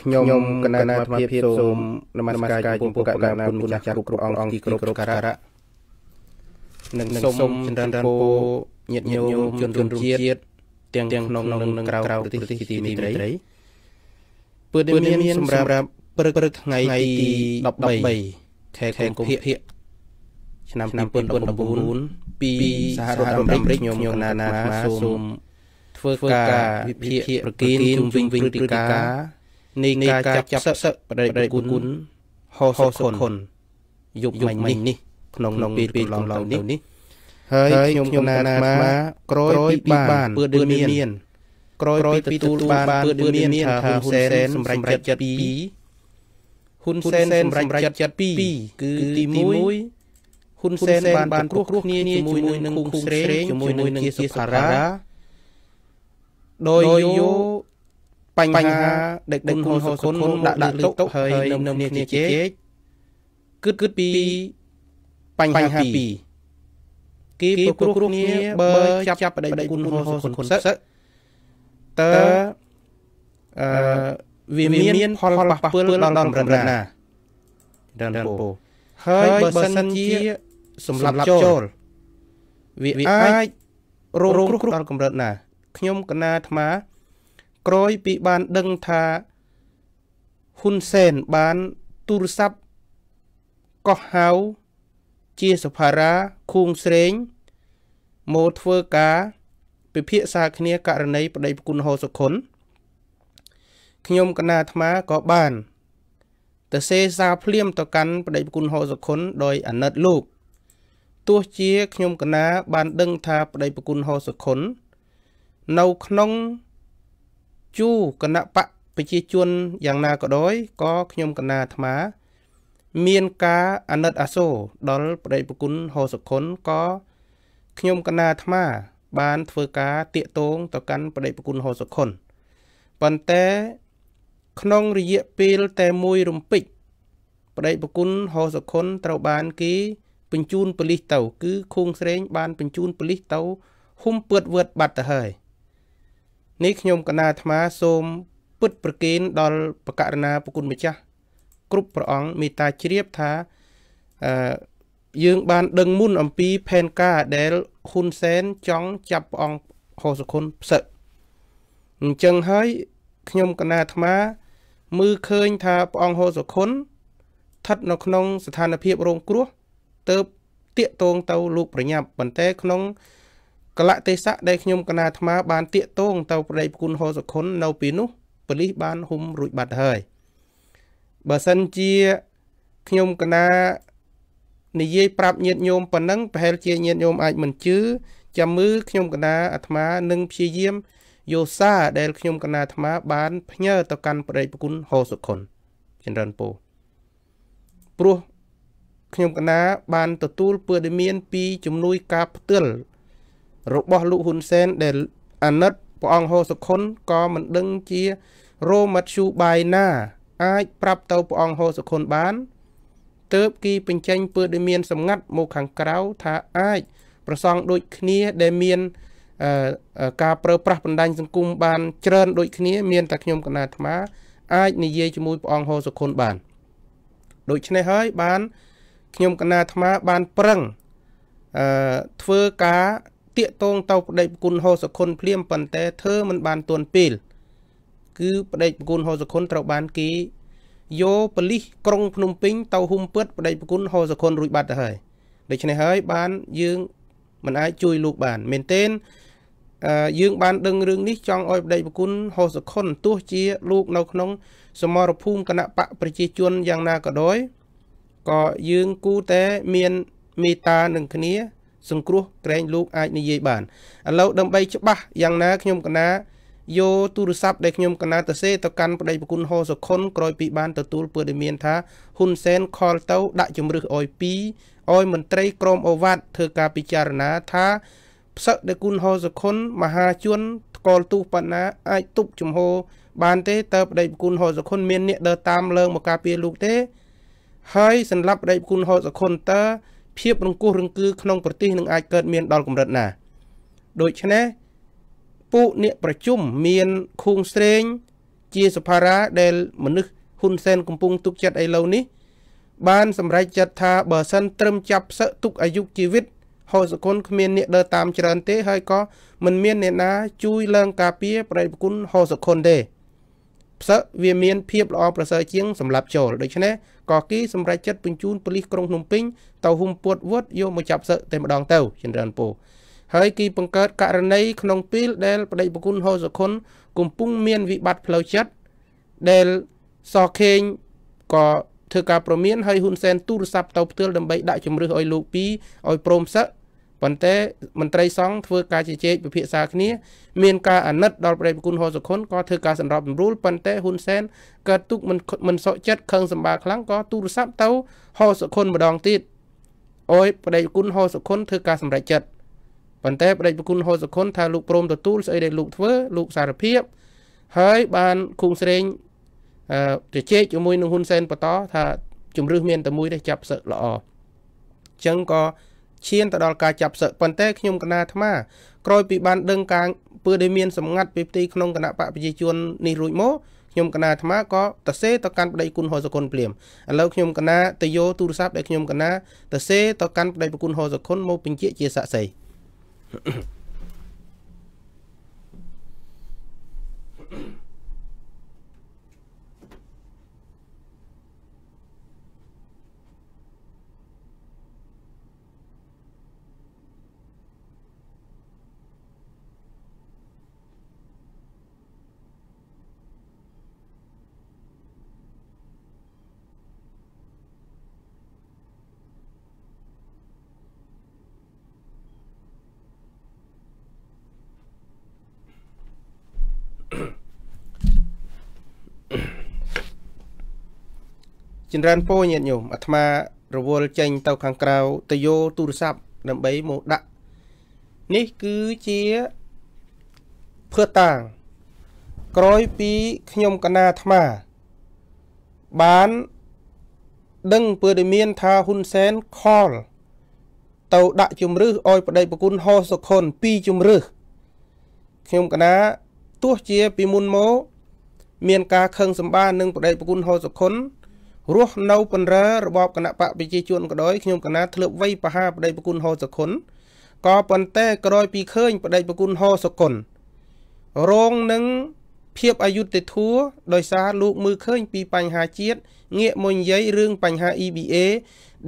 ខ្ញុំកណ្ណាអាត្មាភាពសូមនមស្ការចំពោះកណ្ណាគុណម្ចាស់គ្រប់គ្រប់អង្គទីគ្រប់ការៈនិងសូមចម្រើនពរញាតិញោមជនរួមជាតិទាំងក្នុងនិងក្រៅប្រទេសទីមេត្រីពើដែលមានសម្រាប់ព្រឹកព្រឹកថ្ងៃទី13ខែកុម្ភៈឆ្នាំ2019ពីសហរដ្ឋអាមេរិកខ្ញុំខ្ញុំណានាសូមធ្វើការវិភាគប្រគិនជុំវិញព្រឹត្តិការណ៍ នៃការចាប់សឹកបដិបត្តិគុណហោសុខុនយុគមិញនេះក្នុងពេលពេលឡងឡងនេះហើយខ្ញុំខ្ញុំណានាក្រោយពីបានពើដែលមានក្រោយពីទទួលបានពើដែលមានថាហ៊ុនសែនសម្រេចចិត្តពីហ៊ុនសែនសម្រេចចិត្តពីគឺទី1ហ៊ុនសែនបានបានគ្រោះគ្រោះគ្នាជាមួយនឹងគូស្រេងជាមួយនឹងជាសុខារាដោយយក បញ្ហាដឹកដឹកហ៊ុនហ៊ុនសុខុនដាក់ដាក់លើតុហើយនៅគ្នាជែកគិតគិតពីបញ្ហាពីរគេប្រគ្រោះគ្នាបើចាប់ចាប់បដិគុណហ៊ុនសុខុនសឹកតើអឺវាមានផលប៉ះពាល់ដល់កម្រិតណាដល់ពោហើយបើសិនជាសម្រាប់ចូលវាអាចរងគ្រោះដល់កម្រិតណាខ្ញុំកណាអាត្មា ក្រោយពីបានដឹងថាហ៊ុនសែនបានទូរស័ព្ទកោះហៅជាសភារាខួងស្រេងមកធ្វើការពិភាក្សាគ្នាករណីប្តីប្រគុណហោសុខុនខ្ញុំកណាអាត្មាក៏បានទៅសេសារភ្លាមទៅកាន់ប្តីប្រគុណហោសុខុនដោយអាណិតលោកទោះជាខ្ញុំកណាបានដឹងថាប្តីប្រគុណហោសុខុននៅក្នុង ជូគណៈបកប្រជាជនយ៉ាងណាក៏ដោយក៏ខ្ញុំកណាអាត្មា មានការអាណិតអាសូរដល់ប្តីប្រគុណហោសុខុនក៏ខ្ញុំកណាអាត្មា បានធ្វើការតាកតងទៅកាន់ប្តីប្រគុណហោសុខុនប៉ុន្តែក្នុងរយៈពេលតែមួយរំពេចប្តីប្រគុណហោសុខុនត្រូវបានគេបញ្ជូនប៉ូលីសទៅ គឺខួងស្រេងបានបញ្ជូនប៉ូលីសទៅហុំពើតវឺតបាត់ទៅហើយ នេះខ្ញុំកណាអាត្មាសូមពិតប្រគេនដល់បកករណាប្រគុណម្ចាស់គ្រប់ព្រះអង្គមេត្តាជ្រាបថាអឺយើងបានដឹងមុនអំពីផែនការដែលហ៊ុនសែនចង់ចាប់ព្រះអង្គហោសខុនផ្សឹកអញ្ចឹងហើយខ្ញុំកណាអាត្មាមើលឃើញថាព្រះអង្គហោសខុនស្ថិតនៅក្នុងស្ថានភាពរងគ្រោះទៅតាកតងទៅលោកប្រញាប់ប៉ុន្តែក្នុង កលៈទេសៈដែលខ្ញុំកណាអាត្មាបានតាកតងទៅប្រដេប្រគុណហោសខុននៅពេលនោះប៉ូលីសបានហុំរួចបាត់ហើយបើសិនជាខ្ញុំកណានិយាយប្រាប់ញាតញោមប៉ុណ្ណឹងប្រហែលជាញាតញោមអាចមិនជឿចាំមើលខ្ញុំកណាអាត្មានឹងព្យាយាមយោសាដែលខ្ញុំកណាអាត្មាបានផ្ញើទៅកាន់ប្រដេប្រគុណហោសុខុនចម្រើនពូព្រោះខ្ញុំកណាបានទទួលព័ត៌មានពីជំនួយការផ្ទាល់ របស់លោកហ៊ុនសែនដែលអាណិតព្រះអង្គហោសុខុនក៏មិនដឹងជារោមធ្យុបាយណា អាចប្រាប់ទៅព្រះអង្គហោសុខុនបានទើបគីបញ្ចេញពើដែលមានសម្ងាត់មកខាងក្រៅថាអាច ប្រសងដូចគ្នាដែលមានការប្រើប្រាស់បណ្ដាញសង្គមបានច្រើនដូចគ្នាមានតែខ្ញុំកណាអាត្មាអាចនិយាយជាមួយព្រះអង្គហោសុខុនបានដូច្នេះហើយបានខ្ញុំកណាអាត្មាបានប្រឹងអឺធ្វើការ តាកតងទៅប្តីប្រគុណហោសខុនភ្លាមប៉ុន្តែធ្វើមិនបានទាន់ពេលគឺប្តីប្រគុណហោសខុនត្រូវបានគេយកប៉លិសក្រុងភ្នំពេញទៅហុំពើតប្តីប្រគុណហោសខុនរួចបាត់ទៅហើយដូច្នេះហើយបានយើងមិនអាចជួយលោកបានមែនទែនយើងបានដឹងរឿងនេះចង់ឲ្យប្តីប្រគុណហោសខុនទោះជាលោកនៅក្នុង សមរភូមិគណៈបកប្រជាជនយ៉ាងណាក៏ដោយក៏យើងគូតែមានមេត្តានឹងគ្នា សង្គ្រោះក្រែងលោកអាចនិយាយបានឥឡូវដើម្បីច្បាស់យ៉ាងណាខ្ញុំកណាយកទូរស័ព្ទដែលខ្ញុំកណាទៅសេទៅកាន់ប្តីប្រគុណហោសុខុនក្រោយពីបានទទួលព័ត៌មានថាហ៊ុនសែនខលទៅដាក់ជំរឹះអយ2ឲ្យមន្ត្រីក្រមអូវ៉ាត់ធ្វើការពិចារណាថាផ្សឹកដេគុណហោសុខុនមហាជនថ្កលទូបណ្ណាអាចទប់ជំហរបានទេតើប្តីប្រគុណហោសុខុនមានអ្នកដើរតាមលើមកការពារលោកទេហើយសម្រាប់ប្តីប្រគុណហោសុខុនតើ ភាពរង្គោះរង្គឺក្នុងប្រទេសនឹងអាចកើតមានដល់កម្រិតណាដូច្នេះពួកអ្នកប្រជុំមានខួងស្រេង ជាសភារាដែលមនុស្សហ៊ុនសែនកំពុងទុកចិត្តឥឡូវនេះ បានសម្រេចចិត្តថាបើសិនត្រឹមចាប់សឹកទុកអាយុជីវិតហោសគុណគ្មានអ្នកដើរតាមច្រើនទេហើយក៏មិនមានអ្នកណាជួយឡើងការពារប្រតិគុណហោសគុណទេ ផ្សឹកវាមានភាពល្អប្រសើរជាងសម្រាប់ចូលដូច្នេះក៏គីសម្រេចចិត្តបញ្ជូនប៉ូលីសក្រុងភ្នំពេញទៅហ៊ុំពួតវត្តយកមកចាប់សឹកតែម្ដងទៅចម្រើនពូហើយគីបង្កើតករណីក្នុងពេលដែលបដិប្រគុណហោសខុនកំពុងមានវិបត្តិផ្លូវចិត្តដែលសខេងក៏ធ្វើការប្រមានហើយហ៊ុនសែនទូរស័ព្ទទៅផ្ទាល់ដើម្បីដាក់ជំរឿសឲ្យលោកពីឲ្យព្រមសឹក ប៉ុន្តែមន្ត្រីសង្ឃធ្វើការជជែកពិភាក្សាគ្នា មានការអាណិតដល់ប្រតិគុណហោសុខុនក៏ធ្វើការសម្របសម្រួលប៉ុន្តែហ៊ុនសែនកើតទុកមិនមិនសក់ចិត្តខឹងសម្បាខ្លាំងក៏ទូរស័ព្ទទៅហោសុខុនម្ដងទៀតអយប្រតិគុណហោសុខុនធ្វើការសម្រេចចិត្តប៉ុន្តែប្រតិគុណហោសុខុនថាលោកព្រមទទួលស្អីដែលលោកធ្វើលោកសារភាពហើយបានគង់ស្រេងអឺជជែកជាមួយនឹងហ៊ុនសែនបន្តថាជំរឹះមានតែមួយទេចាប់សឹកល្អអញ្ចឹងក៏ ឈានទៅដល់ការចាប់សឹកប៉ុន្តែខ្ញុំកណាអាត្មាក្រោយពីបានដឹងការពើដែលមានសម្ងាត់ពីផ្ទៃក្នុងគណៈបកប្រជាជននេះរួចមកខ្ញុំកណាអាត្មាក៏តសេទៅកាន់ប្តីគុណហោសគុណភ្លាមឥឡូវខ្ញុំកណាទៅយកទូរស័ព្ទដែលខ្ញុំកណាតសេទៅកាន់ប្តីប្រគុណហោសគុណមកបញ្ជាក់ជាសាក់សី ចម្រើនពោញាតិញោមអាត្មារវល់ចេញទៅខាងក្រៅទៅយកទូរស័ព្ទដើម្បីមកដាក់នេះគឺជាភឿតាងក្រោយពីខ្ញុំកណាអាត្មា បានដឹងពើដែលមានថាហ៊ុនសែនខលទៅដាក់ជំរឹះឲ្យប្តីប្រគុណហោសុខុនពីជំរឹះខ្ញុំកណាទោះជាពីមុនមកមានការខឹងសម្បានឹងប្តីប្រគុណហោសុខុន រស់នៅពន្រើរបបគណៈបកប្រជាជនក៏ដោយខ្ញុំកណាធ្លាប់វ័យបហាប្តីប្រគុណហោសខុនក៏ប៉ុន្តែក្រោយពីឃើញប្តីប្រគុណហោសគុណរងនឹងភាពអយុត្តិធម៌ដោយសារលោកមើលឃើញពីបញ្ហាជាតិងាកមកនិយាយរឿងបញ្ហា EBA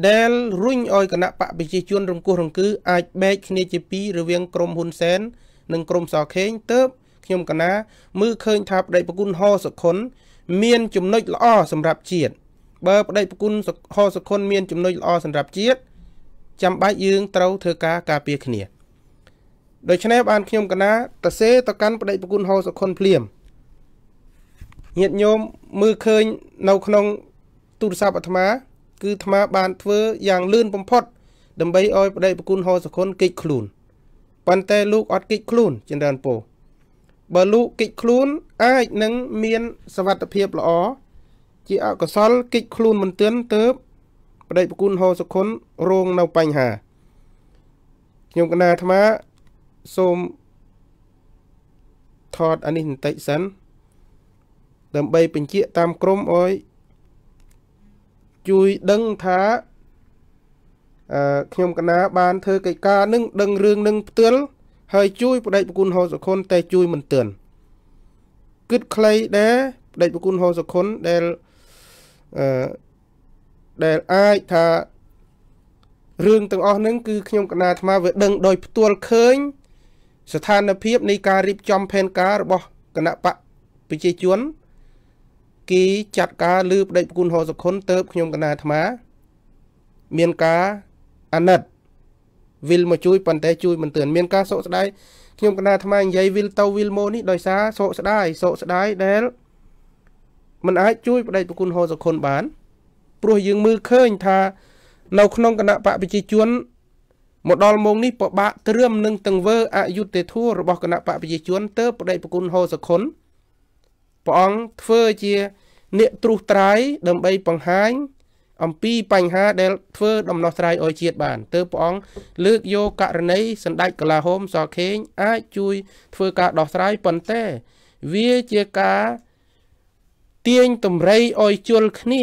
ដែលរុញឲ្យគណៈបកប្រជាជនរង្គោះរង្គឺអាចបែកគ្នាជាពីររវាងក្រមហ៊ុនសែននិងក្រមសខេងទៅខ្ញុំកណាមើលឃើញថាប្តីប្រគុណហោសខុន មានចំណុចល្អសម្រាប់ជាតិ បើប្តីប្រគុណហោសុខុនមានចំណុចល្អសម្រាប់ជាតិចាំបាច់យើងត្រូវធ្វើការការពារគ្នាដូច្នេះបានខ្ញុំកណាតសេទៅកាន់ប្តីប្រគុណហោសុខុនភ្លាមញាតិញោមមើលឃើញនៅក្នុងទូរស័ព្ទអាត្មា គឺអាត្មាបានធ្វើយ៉ាងលឿនបំផុត ដើម្បីឲ្យប្តីប្រគុណហោសុខុនគេចខ្លួនប៉ុន្តែលោកអត់គេចខ្លួនចិនរានពោបើលោកគេចខ្លួនអាចនឹងមានសវត្ថភាពល្អ ជាអកុសលកិច្ចខ្លួនមិនទឿនទៅបដិប្រគុណហោសុខុនរងនៅបញ្ហាខ្ញុំកណាអាត្មាសូមថតអានេះបន្តិចសិនដើម្បីបញ្ជាក់តាមក្រមអោយជួយដឹងថាអឺខ្ញុំកណាបានធ្វើកិច្ចការនឹងដឹងរឿងនឹងផ្ទាល់ហើយជួយបដិប្រគុណហោសុខុនតែជួយមិនទឿនគិតខ្លីដែរបដិប្រគុណហោសុខុនដែល អឺដែលអាចថារឿងទាំងអស់ហ្នឹងគឺខ្ញុំកណាអាត្មាវាដឹងដោយផ្ទាល់ឃើញ ស្ថានភាពនៃការរៀបចំផែនការរបស់គណៈបកប្រជាជនគេចាត់ការលើប្តីប្រគុណហោសុខុនទៅខ្ញុំកណាអាត្មា មានការអាណិតវិលមកជួយប៉ុន្តែជួយមិនទឿនមានការសោកស្ដាយខ្ញុំកណាអាត្មានិយាយវិលទៅវិលមកនេះដោយសារសោកស្ដាយសោកស្ដាយដែល มันអាចជួយបដិប្រគុណហោសុខុនបាន ព្រោះយើងមើលឃើញថា នៅក្នុងគណៈបកប្រជាជនមកដល់ម៉ោងនេះពិបាកត្រៀមនឹងទង្វើអយុត្តិធម៌របស់គណៈបកប្រជាជនទៅបដិប្រគុណហោសុខុនព្រះអង្គធ្វើជាអ្នកត្រុសត្រាយដើម្បីបង្ហាញអំពីបញ្ហាដែលធ្វើដំណោះស្រាយឲ្យជាតិបានទើបព្រះអង្គលើកយកករណីសម្ដេចកលាហោមសខេងអាចជួយធ្វើការដោះស្រាយប៉ុន្តែ វាជាការ ទាញតម្រៃឲ្យជល់គ្នា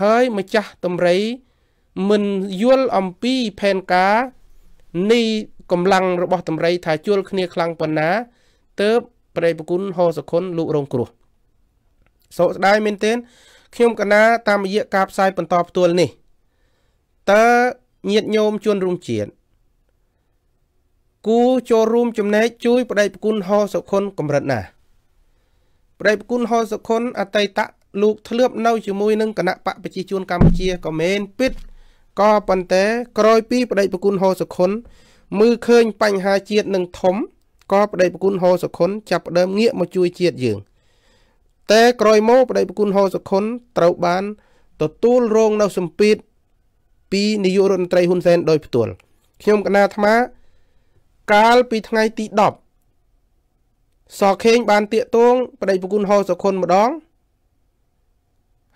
ហើយម្ចាស់តម្រៃមិនយល់អំពីផែនការនៃកម្លាំងរបស់តម្រៃថាជល់គ្នាខ្លាំងប៉ុណ្ណាទៅប្រេប្រគុណហោសខុនលោករងគ្រោះសោកស្ដាយមែនទែនខ្ញុំកណាតាមរយៈការផ្សាយបន្តផ្ទាល់នេះតើញាតញោមជួនរួមជាតិគូចូលរួមចំណែកជួយបដិប្រគុណហោសុខុនកម្រិតណា បដិប្រគុណហោសុខុនអតីតលោកធ្លាប់នៅជាមួយនឹងគណៈបកប្រជាជនកម្ពុជាក៏មែនពិតក៏ប៉ុន្តែក្រោយពីបដិប្រគុណហោសុខុនមើលឃើញបញ្ហាជាតិនឹងធំក៏បដិប្រគុណហោសុខុនចាប់ផ្ដើមងាកមកជួយជាតិយើង តែក្រោយមកបដិប្រគុណហោសុខុនត្រូវបានទទួលរងនៅសម្ពាធពីនាយករដ្ឋមន្ត្រីហ៊ុនសែនដោយផ្ទាល់ខ្ញុំកណាអាត្មា កាលពីថ្ងៃទី10 សខេងបានតាកតងប្តីប្រគុណហោសុខុនម្ដង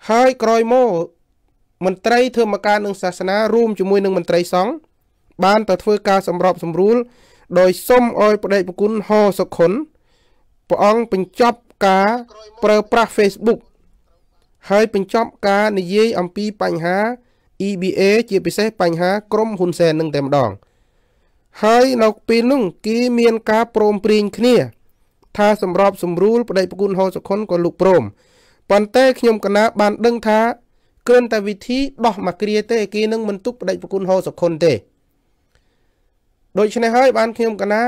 ហើយក្រោយមកមន្ត្រីធ្វើមកការនឹងសាសនារួមជាមួយនឹងមន្ត្រីសង្ឃបានទៅធ្វើការសម្របសម្រួល ដោយសុំឲ្យប្តីប្រគុណហោសុខុនព្រះអង្គបញ្ចប់ការប្រើប្រាស់ Facebook ហើយបញ្ចប់ការនិយាយអំពីបញ្ហា EBA ជាពិសេសបញ្ហាក្រុមហ៊ុនសែននឹងតែម្ដង ហើយនៅពេលនោះគេមានការព្រមព្រៀងគ្នា ថាសម្របសម្រួលប្តីប្រគុណហោសុខុនក៏លោកព្រមប៉ុន្តែខ្ញុំកណាបានដឹងថាគ្រាន់តែវិធីដោះមកគ្រាទេគេនឹងមិនទុកប្តីប្រគុណហោសុខុនទេដូច្នេះហើយបានខ្ញុំកណា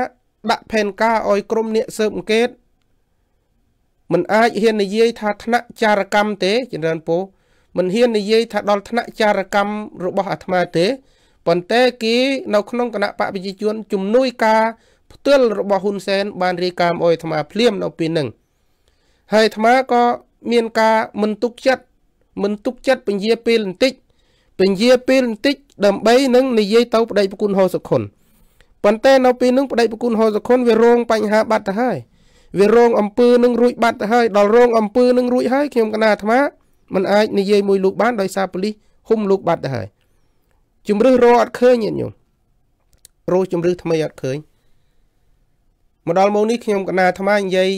ដាក់ផែនការឲ្យក្រុមអ្នកស៊ើបអង្កេតមិនអាចហ៊ាននិយាយថាថ្នាក់ចារកម្មទេចម្រើនពោមិនហ៊ាននិយាយថាដល់ថ្នាក់ចារកម្មរបស់អាត្មាទេប៉ុន្តែគេនៅក្នុងគណៈបកប្រជាជនជំនួយការ ផ្ទាល់របស់ហ៊ុនសែនបានរាយការណ៍ឲ្យអាត្មាភ្លាមនៅពេលហ្នឹងហើយអាត្មាក៏មានការមិនទុកចិត្តមិនទុកចិត្តពញាពេលបន្តិចពញាពេលបន្តិចដើម្បីនឹងនិយាយទៅប្តីប្រគុណហោសុខុនប៉ុន្តែនៅពេលហ្នឹងប្តីប្រគុណហោសុខុនវារងបញ្ហាបាត់ទៅហើយវារងអំពើនឹងរួចបាត់ទៅហើយដល់រងអំពើនឹងរួចហើយខ្ញុំកណាអាត្មាមិនអាចនិយាយមួយលោកបានដោយសារប៉ូលីសហុំលោកបាត់ទៅហើយជំរឹះរអត់ឃើញញាតិញោមរោជំរឹះថ្មីអត់ឃើញ មកដល់មកនេះខ្ញុំកណាអាត្មានិយាយ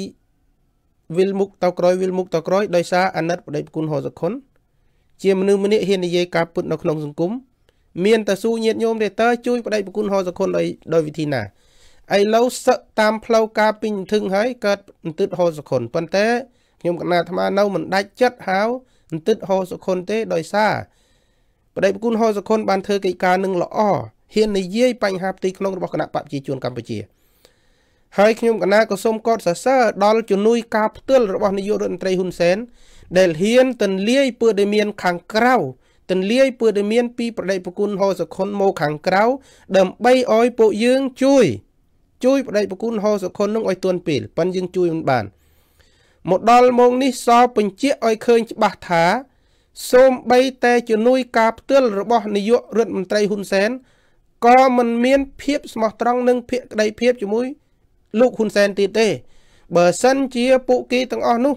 វិលមុខទៅក្រោយវិលមុខទៅក្រោយដោយសារអាណិតបដិគុណហោសខុនជាមនុស្សម្នាក់ហ៊ាននិយាយការពុតនៅក្នុងសង្គមមានតែស៊ូញាតញោមទេតើជួយបដិគុណហោសខុនដោយដោយវិធីណាឥឡូវសឹកតាមផ្លូវការពេញធឹងហើយកើតបន្ទិតហោសខុនប៉ុន្តែខ្ញុំកណាអាត្មានៅមិនដាច់ចិត្តហៅបន្ទិតហោសខុនទេដោយសារបដិគុណហោសខុនបានធ្វើកិច្ចការនឹងល្អហ៊ាននិយាយបញ្ហាផ្ទៃក្នុងរបស់គណៈបព្វជិជនកម្ពុជា ហើយខ្ញុំកណាក៏សូមកោតសរសើរដល់ជំនួយការផ្ទាល់របស់នាយករដ្ឋមន្ត្រីហ៊ុនសែនដែលហ៊ានទន្លាយពើដែលមានខាងក្រៅទន្លាយពើដែលមានពីប្រដេប្រគុណហោសខុនមកខាងក្រៅដើម្បីឲ្យពួកយើងជួយ ជួយប្រដេប្រគុណហោសខុននឹងឲ្យទាន់ពេលប៉ិនយើងជួយមិនបានមកដល់ម៉ោងនេះសបញ្ជាក់ឲ្យឃើញច្បាស់ថាសូម្បីតែជំនួយការផ្ទាល់របស់នាយករដ្ឋមន្ត្រីហ៊ុនសែនក៏មិនមានភាពស្មោះត្រង់និងភក្តីភាពជាមួយ លោកហ៊ុនសែនទៀតទេ បើសិនជាពួកគេទាំងអស់នោះ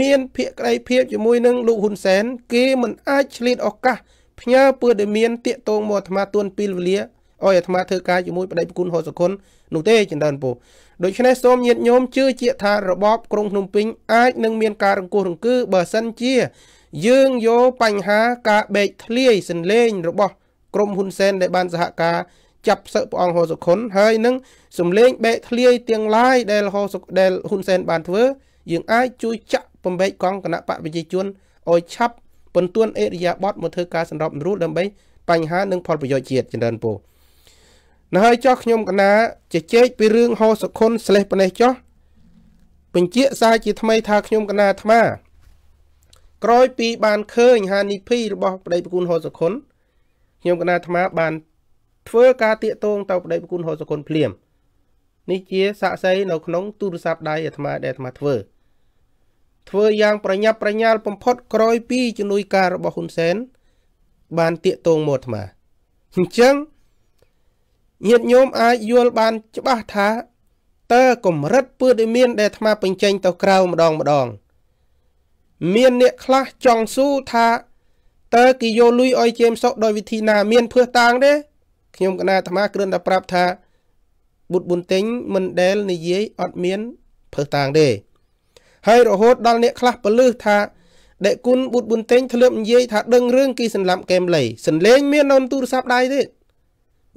មានភក្តីភាពជាមួយនឹងលោកហ៊ុនសែនគេមិនអាចឆ្លៀតឱកាសផ្ញើពើដែលមានតាកតងមកអាត្មាទួនពេលវេលាឲ្យអាត្មាធ្វើការជាមួយបដិប្រគុណហោសគុណនោះទេចិនដានពូដូច្នេះសូមញាតញោមជឿជាក់ថារបបក្រុងភ្នំពេញអាចនឹងមានការរង្គោះរង្គើបើសិនជា យើងយកបញ្ហាការបែកធ្លាយសន្លេងរបស់ក្រមហ៊ុនសែនដែលបានសហការ ចាប់សឹកព្រះអង្គហោសុខុនហើយនឹងសំលេងបែកធ្លាយទាំងឡាយដែលហោសុដែលហ៊ុនសែនបានធ្វើយើងអាចជួយចាក់បំបែកកង់គណៈបកប្រជាជនឲ្យឆាប់ពន្ទួនអេរិយាប័តមកធ្វើការសម្របសម្រួលដើម្បីបញ្ហានិងផលប្រយោជន៍ជាតិចម្រើនពូនៅហើយចោះខ្ញុំកណាជជែកពីរឿងហោសុខុនស្លេះប៉ុណ្ណេះចោះបញ្ជាក់សារជាថ្មីថាខ្ញុំកណាអាត្មាក្រោយពីបានឃើញហានិភ័យរបស់ប្តីប្រគុណហោសុខុនខ្ញុំកណាអាត្មាបាន ធ្វើការតាកតងទៅប្តីប្រគុណហោសុខុនភ្លាមនេះជាសាក់សីនៅក្នុងទូរស័ព្ទដៃអាត្មាដែលអាត្មាធ្វើធ្វើយ៉ាងប្រញាប់ប្រញាល់បំផុតក្រោយពីជំនួយការរបស់ហ៊ុនសែនបានតាកតងមកអាត្មាអញ្ចឹងញាតិញោមអាចយល់បានច្បាស់ថាតើកម្រិតពើដែលមានដែលអាត្មាបញ្ចេញទៅក្រៅម្ដងម្ដង មានអ្នកខ្លះចង់ស៊ូថាតើគេយកលុយឲ្យជេមសុកដោយវិធីណាមានភឿតាងទេ ខ្ញុំកណាអាត្មាគ្រាន់តែប្រាប់ថាបុតប៊ុនតេងមិនដែលនិយាយអត់មានភើតាងទេហើយរហូតដល់អ្នកខ្លះពលឹះថាដេគុណបុតប៊ុនតេងធ្លាប់និយាយថាដឹងរឿងគីសន្លប់កែមលៃសន្លេងមាននៅទូរស័ព្ទដៃទេ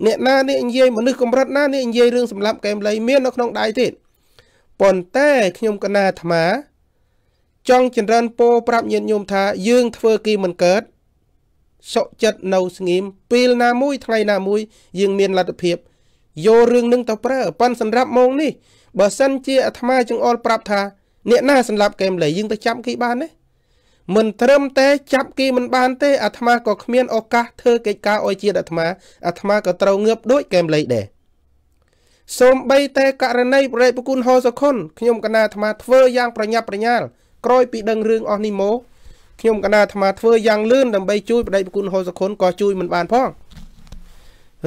អ្នកណានេះនិយាយមនុស្សកម្រិតណានេះនិយាយរឿងសម្លាប់កែមលៃមាននៅក្នុងដៃទេប៉ុន្តែខ្ញុំកណាអាត្មា ចង់ចម្រើនពោប្រាប់ញាតិញោមថាយើងធ្វើគីមិនកើត សុចិត្តនៅស្ងៀមពេលណាមួយថ្ងៃណាមួយយើងមានលទ្ធភាពយករឿងនឹងទៅប្រើប៉ុន្តែសម្រាប់ម៉ោងនេះបើសិនជាអាត្មាចង្អុលប្រាប់ថាអ្នកណាសម្រាប់កែមលៃយើងទៅចាប់គេបានទេមិនត្រឹមតែចាប់គេមិនបានទេអាត្មាក៏គ្មានឱកាសធ្វើកិច្ចការអុយជាតិអាត្មាអាត្មាក៏ត្រូវងើបដូចកែមលៃដែរសូមបីតែករណីប្រេតប្រគុណហោសខុនខ្ញុំកណាអាត្មាធ្វើយ៉ាងប្រញាប់ប្រញាល់ក្រោយពីដឹងរឿងអស់នេះមក ខ្ញុំកណាអាត្មាធ្វើយ៉ាងលឿនដើម្បីជួយបដិប្រគុណហោសខុនក៏ជួយមិនបានផង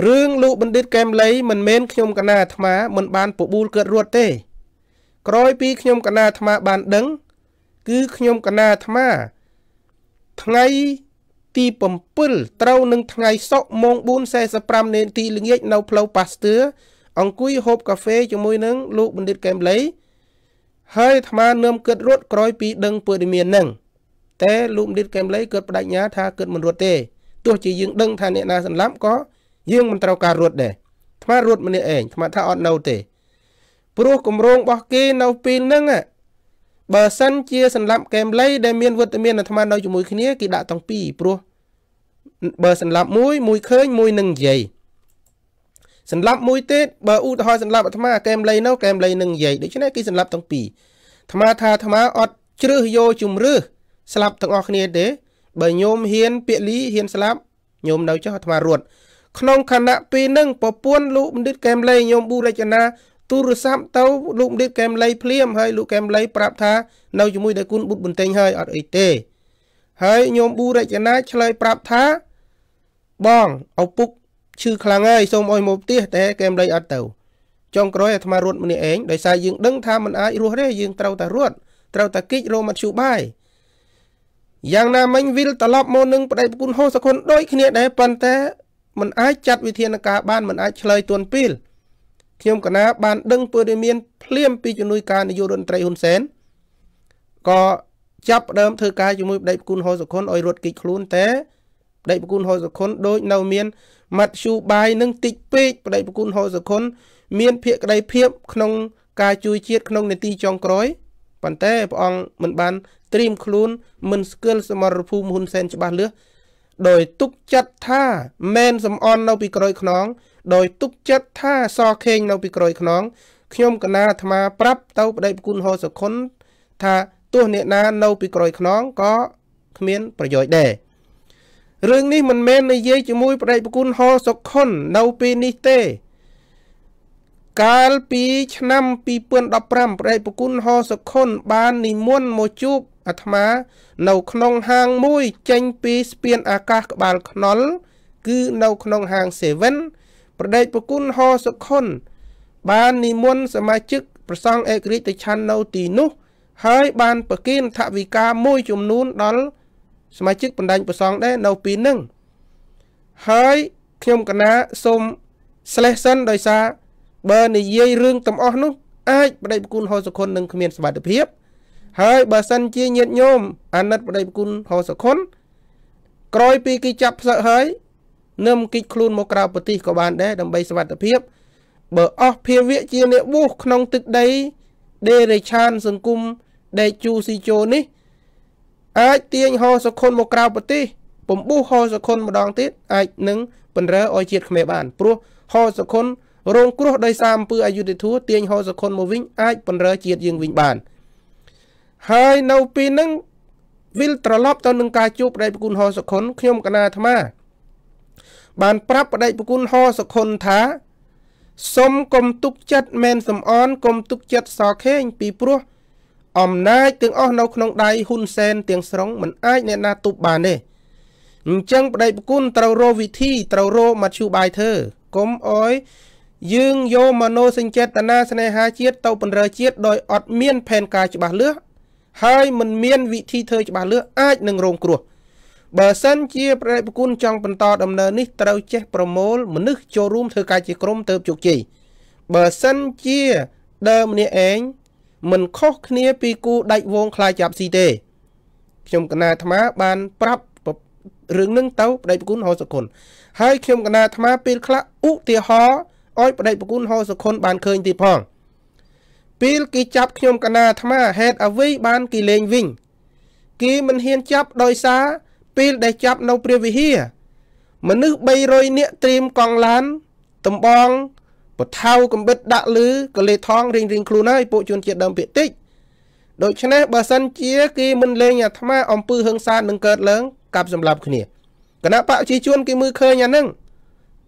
រឿងលោកបណ្ឌិតកែមលីមិនមែនខ្ញុំកណាអាត្មាមិនបានពបួលកើតរត់ទេ ក្រោយពីខ្ញុំកណាអាត្មាបានដឹង គឺខ្ញុំកណាអាត្មាថ្ងៃទី7ត្រូវនឹងថ្ងៃសុក្រម៉ោង4:45នាទីល្ងាចនៅផ្លូវប៉ាស្ទឿអង្គុយហូបកាហ្វេជាមួយនឹងលោកបណ្ឌិតកែមលីហើយអាត្មានឹមគិតរត់ក្រោយពីដឹងព័ត៌មានហ្នឹង តែលោកបណ្ឌិតកែមលីគិតបដិញ្ញាថាគិតមិនរត់ទេទោះជាយើងដឹងថាអ្នកណាសម្លាប់ក៏យើងមិនត្រូវការរត់ដែរអាត្មារត់ម្នាក់ឯងអាត្មាថាអត់នៅទេព្រោះគម្រោងរបស់គេនៅពេលហ្នឹងបើសិនជាសម្លាប់កែមលីដែលមានវត្តមានអាត្មានៅជាមួយគ្នាគេដាក់ទាំងពីរព្រោះបើសម្លាប់មួយមួយឃើញមួយនឹងនិយាយសម្លាប់មួយទៀតបើឧទាហរណ៍សម្លាប់អាត្មាកែមលៃនៅកែមលៃនឹងនិយាយដូច្នេះគេសម្លាប់ទាំងពីរអាត្មាថាអាត្មាអត់ជ្រើសយកជំរឿស ស្លាប់ទាំងអស់គ្នាទេបើញោមហ៊ានពាក្យលីហ៊ានស្លាប់ញោមនៅចុះអាត្មារត់ក្នុងខណៈពេលហ្នឹងប្រពន្ធលោកបណ្ឌិតកែមលៃញោមប៊ូរចនាទូរស័ព្ទទៅលោកបណ្ឌិតកែមលៃភ្លាមហើយលោកកែមលៃប្រាប់ថានៅជាមួយតែគុណបុត្របន្ទែងហើយអត់អីទេហើយញោមប៊ូរចនាឆ្លើយប្រាប់ថាបងឪពុកឈឺខ្លាំងហើយសូមអុយមកផ្ទះតែកែមលៃអត់ទៅចុងក្រោយអាត្មារត់ម្នាក់ឯងដោយសារយើងដឹងថាมันអាចរស់ទេយើងត្រូវតែរត់ត្រូវតែគិចរោមមធ្យុបាយ យ៉ាងណាមិញវិលត្រឡប់មកនឹងប្តីប្រគុណហោសគុណដូចគ្នាដែរប៉ុន្តែมันអាចចាត់វិធានការបានมันអាចឆ្លើយទាន់ពេលខ្ញុំកណាបានដឹងព័ត៌មានភ្លាមពីជំនួយការនាយករដ្ឋមន្ត្រីហ៊ុនសែនក៏ចាប់ដើមធ្វើការជាមួយប្តីប្រគុណហោសគុណឲ្យរត់គេចខ្លួនតែប្តីប្រគុណហោសគុណដូចនៅមានមត្តជូបាយនឹងតិចពេកប្តីប្រគុណហោសគុណមានភក្តីភាពក្នុងការជួយជាតិក្នុងនេតិចុងក្រោយប៉ុន្តែព្រះអង្គមិនបាន ត្រៀមខ្លួនមិនស្គាល់សមរភូមិហ៊ុនសែនច្បាស់លាស់ដោយទុកចិត្តថាមែនសំអន់នៅពីក្រោយខ្នង ដោយទុកចិត្តថាសខេងនៅពីក្រោយខ្នងខ្ញុំកណាអាត្មាប្រាប់ទៅប្តីប្រគុណហោសខុនថាទោះអ្នកណានៅពីក្រោយខ្នងក៏គ្មានប្រយោជន៍ដែររឿងនេះមិនមែននិយាយជាមួយប្តីប្រគុណហោសុខុននៅពេលនេះទេ កាលពីឆ្នាំ2015ប្រេតប្រគុណហោសុខុនបាននិមន្តមកជួប អាត្មា នៅក្នុងហាងមួយ ចេញពីស្ពានអាកាសក្បាលខ្នល់គឺនៅក្នុងហាង7ប្រដេចប្រគុណហោសុខុន បាននិមន្តសមាជិកប្រសង់ឯករាជ្យទៅឆាន់នៅទីនោះ ហើយបានប្រគិនថវិកាមួយចំនួនដល់សមាជិកបណ្ដាញប្រសង់ដែរនៅពីនឹងហើយខ្ញុំកណាសូម slash សិនដោយសារបើនិយាយរឿងទាំងអស់នោះអាចបដិប្រគុណហោសខុននឹងគ្មានសុវត្ថិភាព ហើយបើសិនជាញាតញោមអាណិតបដិប្រគុណហោសខុនក្រោយពីគេចាប់ផ្សឹកហើយនឹមគិចខ្លួនមកក្រៅប្រទេសក៏បានដែរដើម្បីសុវត្ថិភាព បើអស់ភាវៈជាអ្នកបួសក្នុងទឹកដីដេរេឆានសង្គមដេជូស៊ីជូនេះ អាចទាញហោសខុនមកក្រៅប្រទេសពំបុះហោសខុនម្ដងទៀតអាចនឹងបណ្រើឲ្យជាតិខ្មែរបានព្រោះហោសខុនរងគ្រោះដោយសារអំពើអយុត្តិធម៌ទាញហោសខុនមកវិញអាចបណ្រើជាតិយើងវិញបាន ហើយនៅពេលហ្នឹងវិលត្រឡប់ទៅនឹងការជួបបដិប្រគុណហោសខុនខ្ញុំកណាអាត្មា បានប្រាប់បដិប្រគុណហោសខុនថាសុំកុំទុកចិត្តមែនសំអនកុំទុកចិត្តសខេងពីព្រោះអំណាចទាំងអស់នៅក្នុងដៃហ៊ុនសែនទាំងស្រុងមិនអាចអ្នកណាទប់បានទេអញ្ចឹងបដិប្រគុណត្រូវរកវិធីត្រូវរកមធ្យោបាយធ្វើកុំអោយយើងយកមនោសញ្ចេតនាស្នេហាជាតិទៅបណ្រើជាតិដោយអត់មានផែនការច្បាស់លាស់ ហើយមិនមានវិធីធ្វើច្បាស់លាស់អាចនឹងរងគ្រោះបើសិនជាប្រតិប្រគុណចង់បន្តដំណើរនេះត្រូវចេះប្រមូលមនុស្សចូលរួមធ្វើការជាក្រុមទៅជោគជ័យបើសិនជាដើមម្នាក់ឯងមិនខុសគ្នាពីគូដាច់វងខ្លាចចាប់ស៊ីទេខ្ញុំកណាអាត្មាបានប្រាប់រឿងនឹងទៅប្តីប្រគុណហោសគុណហើយខ្ញុំកណាអាត្មាពេលខ្លះឧទាហរណ៍ឲ្យប្តីប្រគុណហោសគុណបានឃើញទៀតផង ពេលគេចាប់ខ្ញុំកណាអាត្មាហេតុអ្វីបានគេលេងវិញគេមិនហ៊ានចាប់ដោយសារពេលដែលចាប់នៅព្រះវិហារមនុស្ស300នាក់ត្រៀមកង់ឡានតំបងបថៅកំបិតដាក់លឺកលេថងរៀងរៀងខ្លួនហើយពួកជនជាតិដើមភាគតិចដូច្នេះបើសិនជាគេមិនលេងអាត្មាអំពើហឹង្សានឹងកើតឡើងកាប់សម្លាប់គ្នាគណៈបកប្រជាជនគេមើលឃើញអាហ្នឹង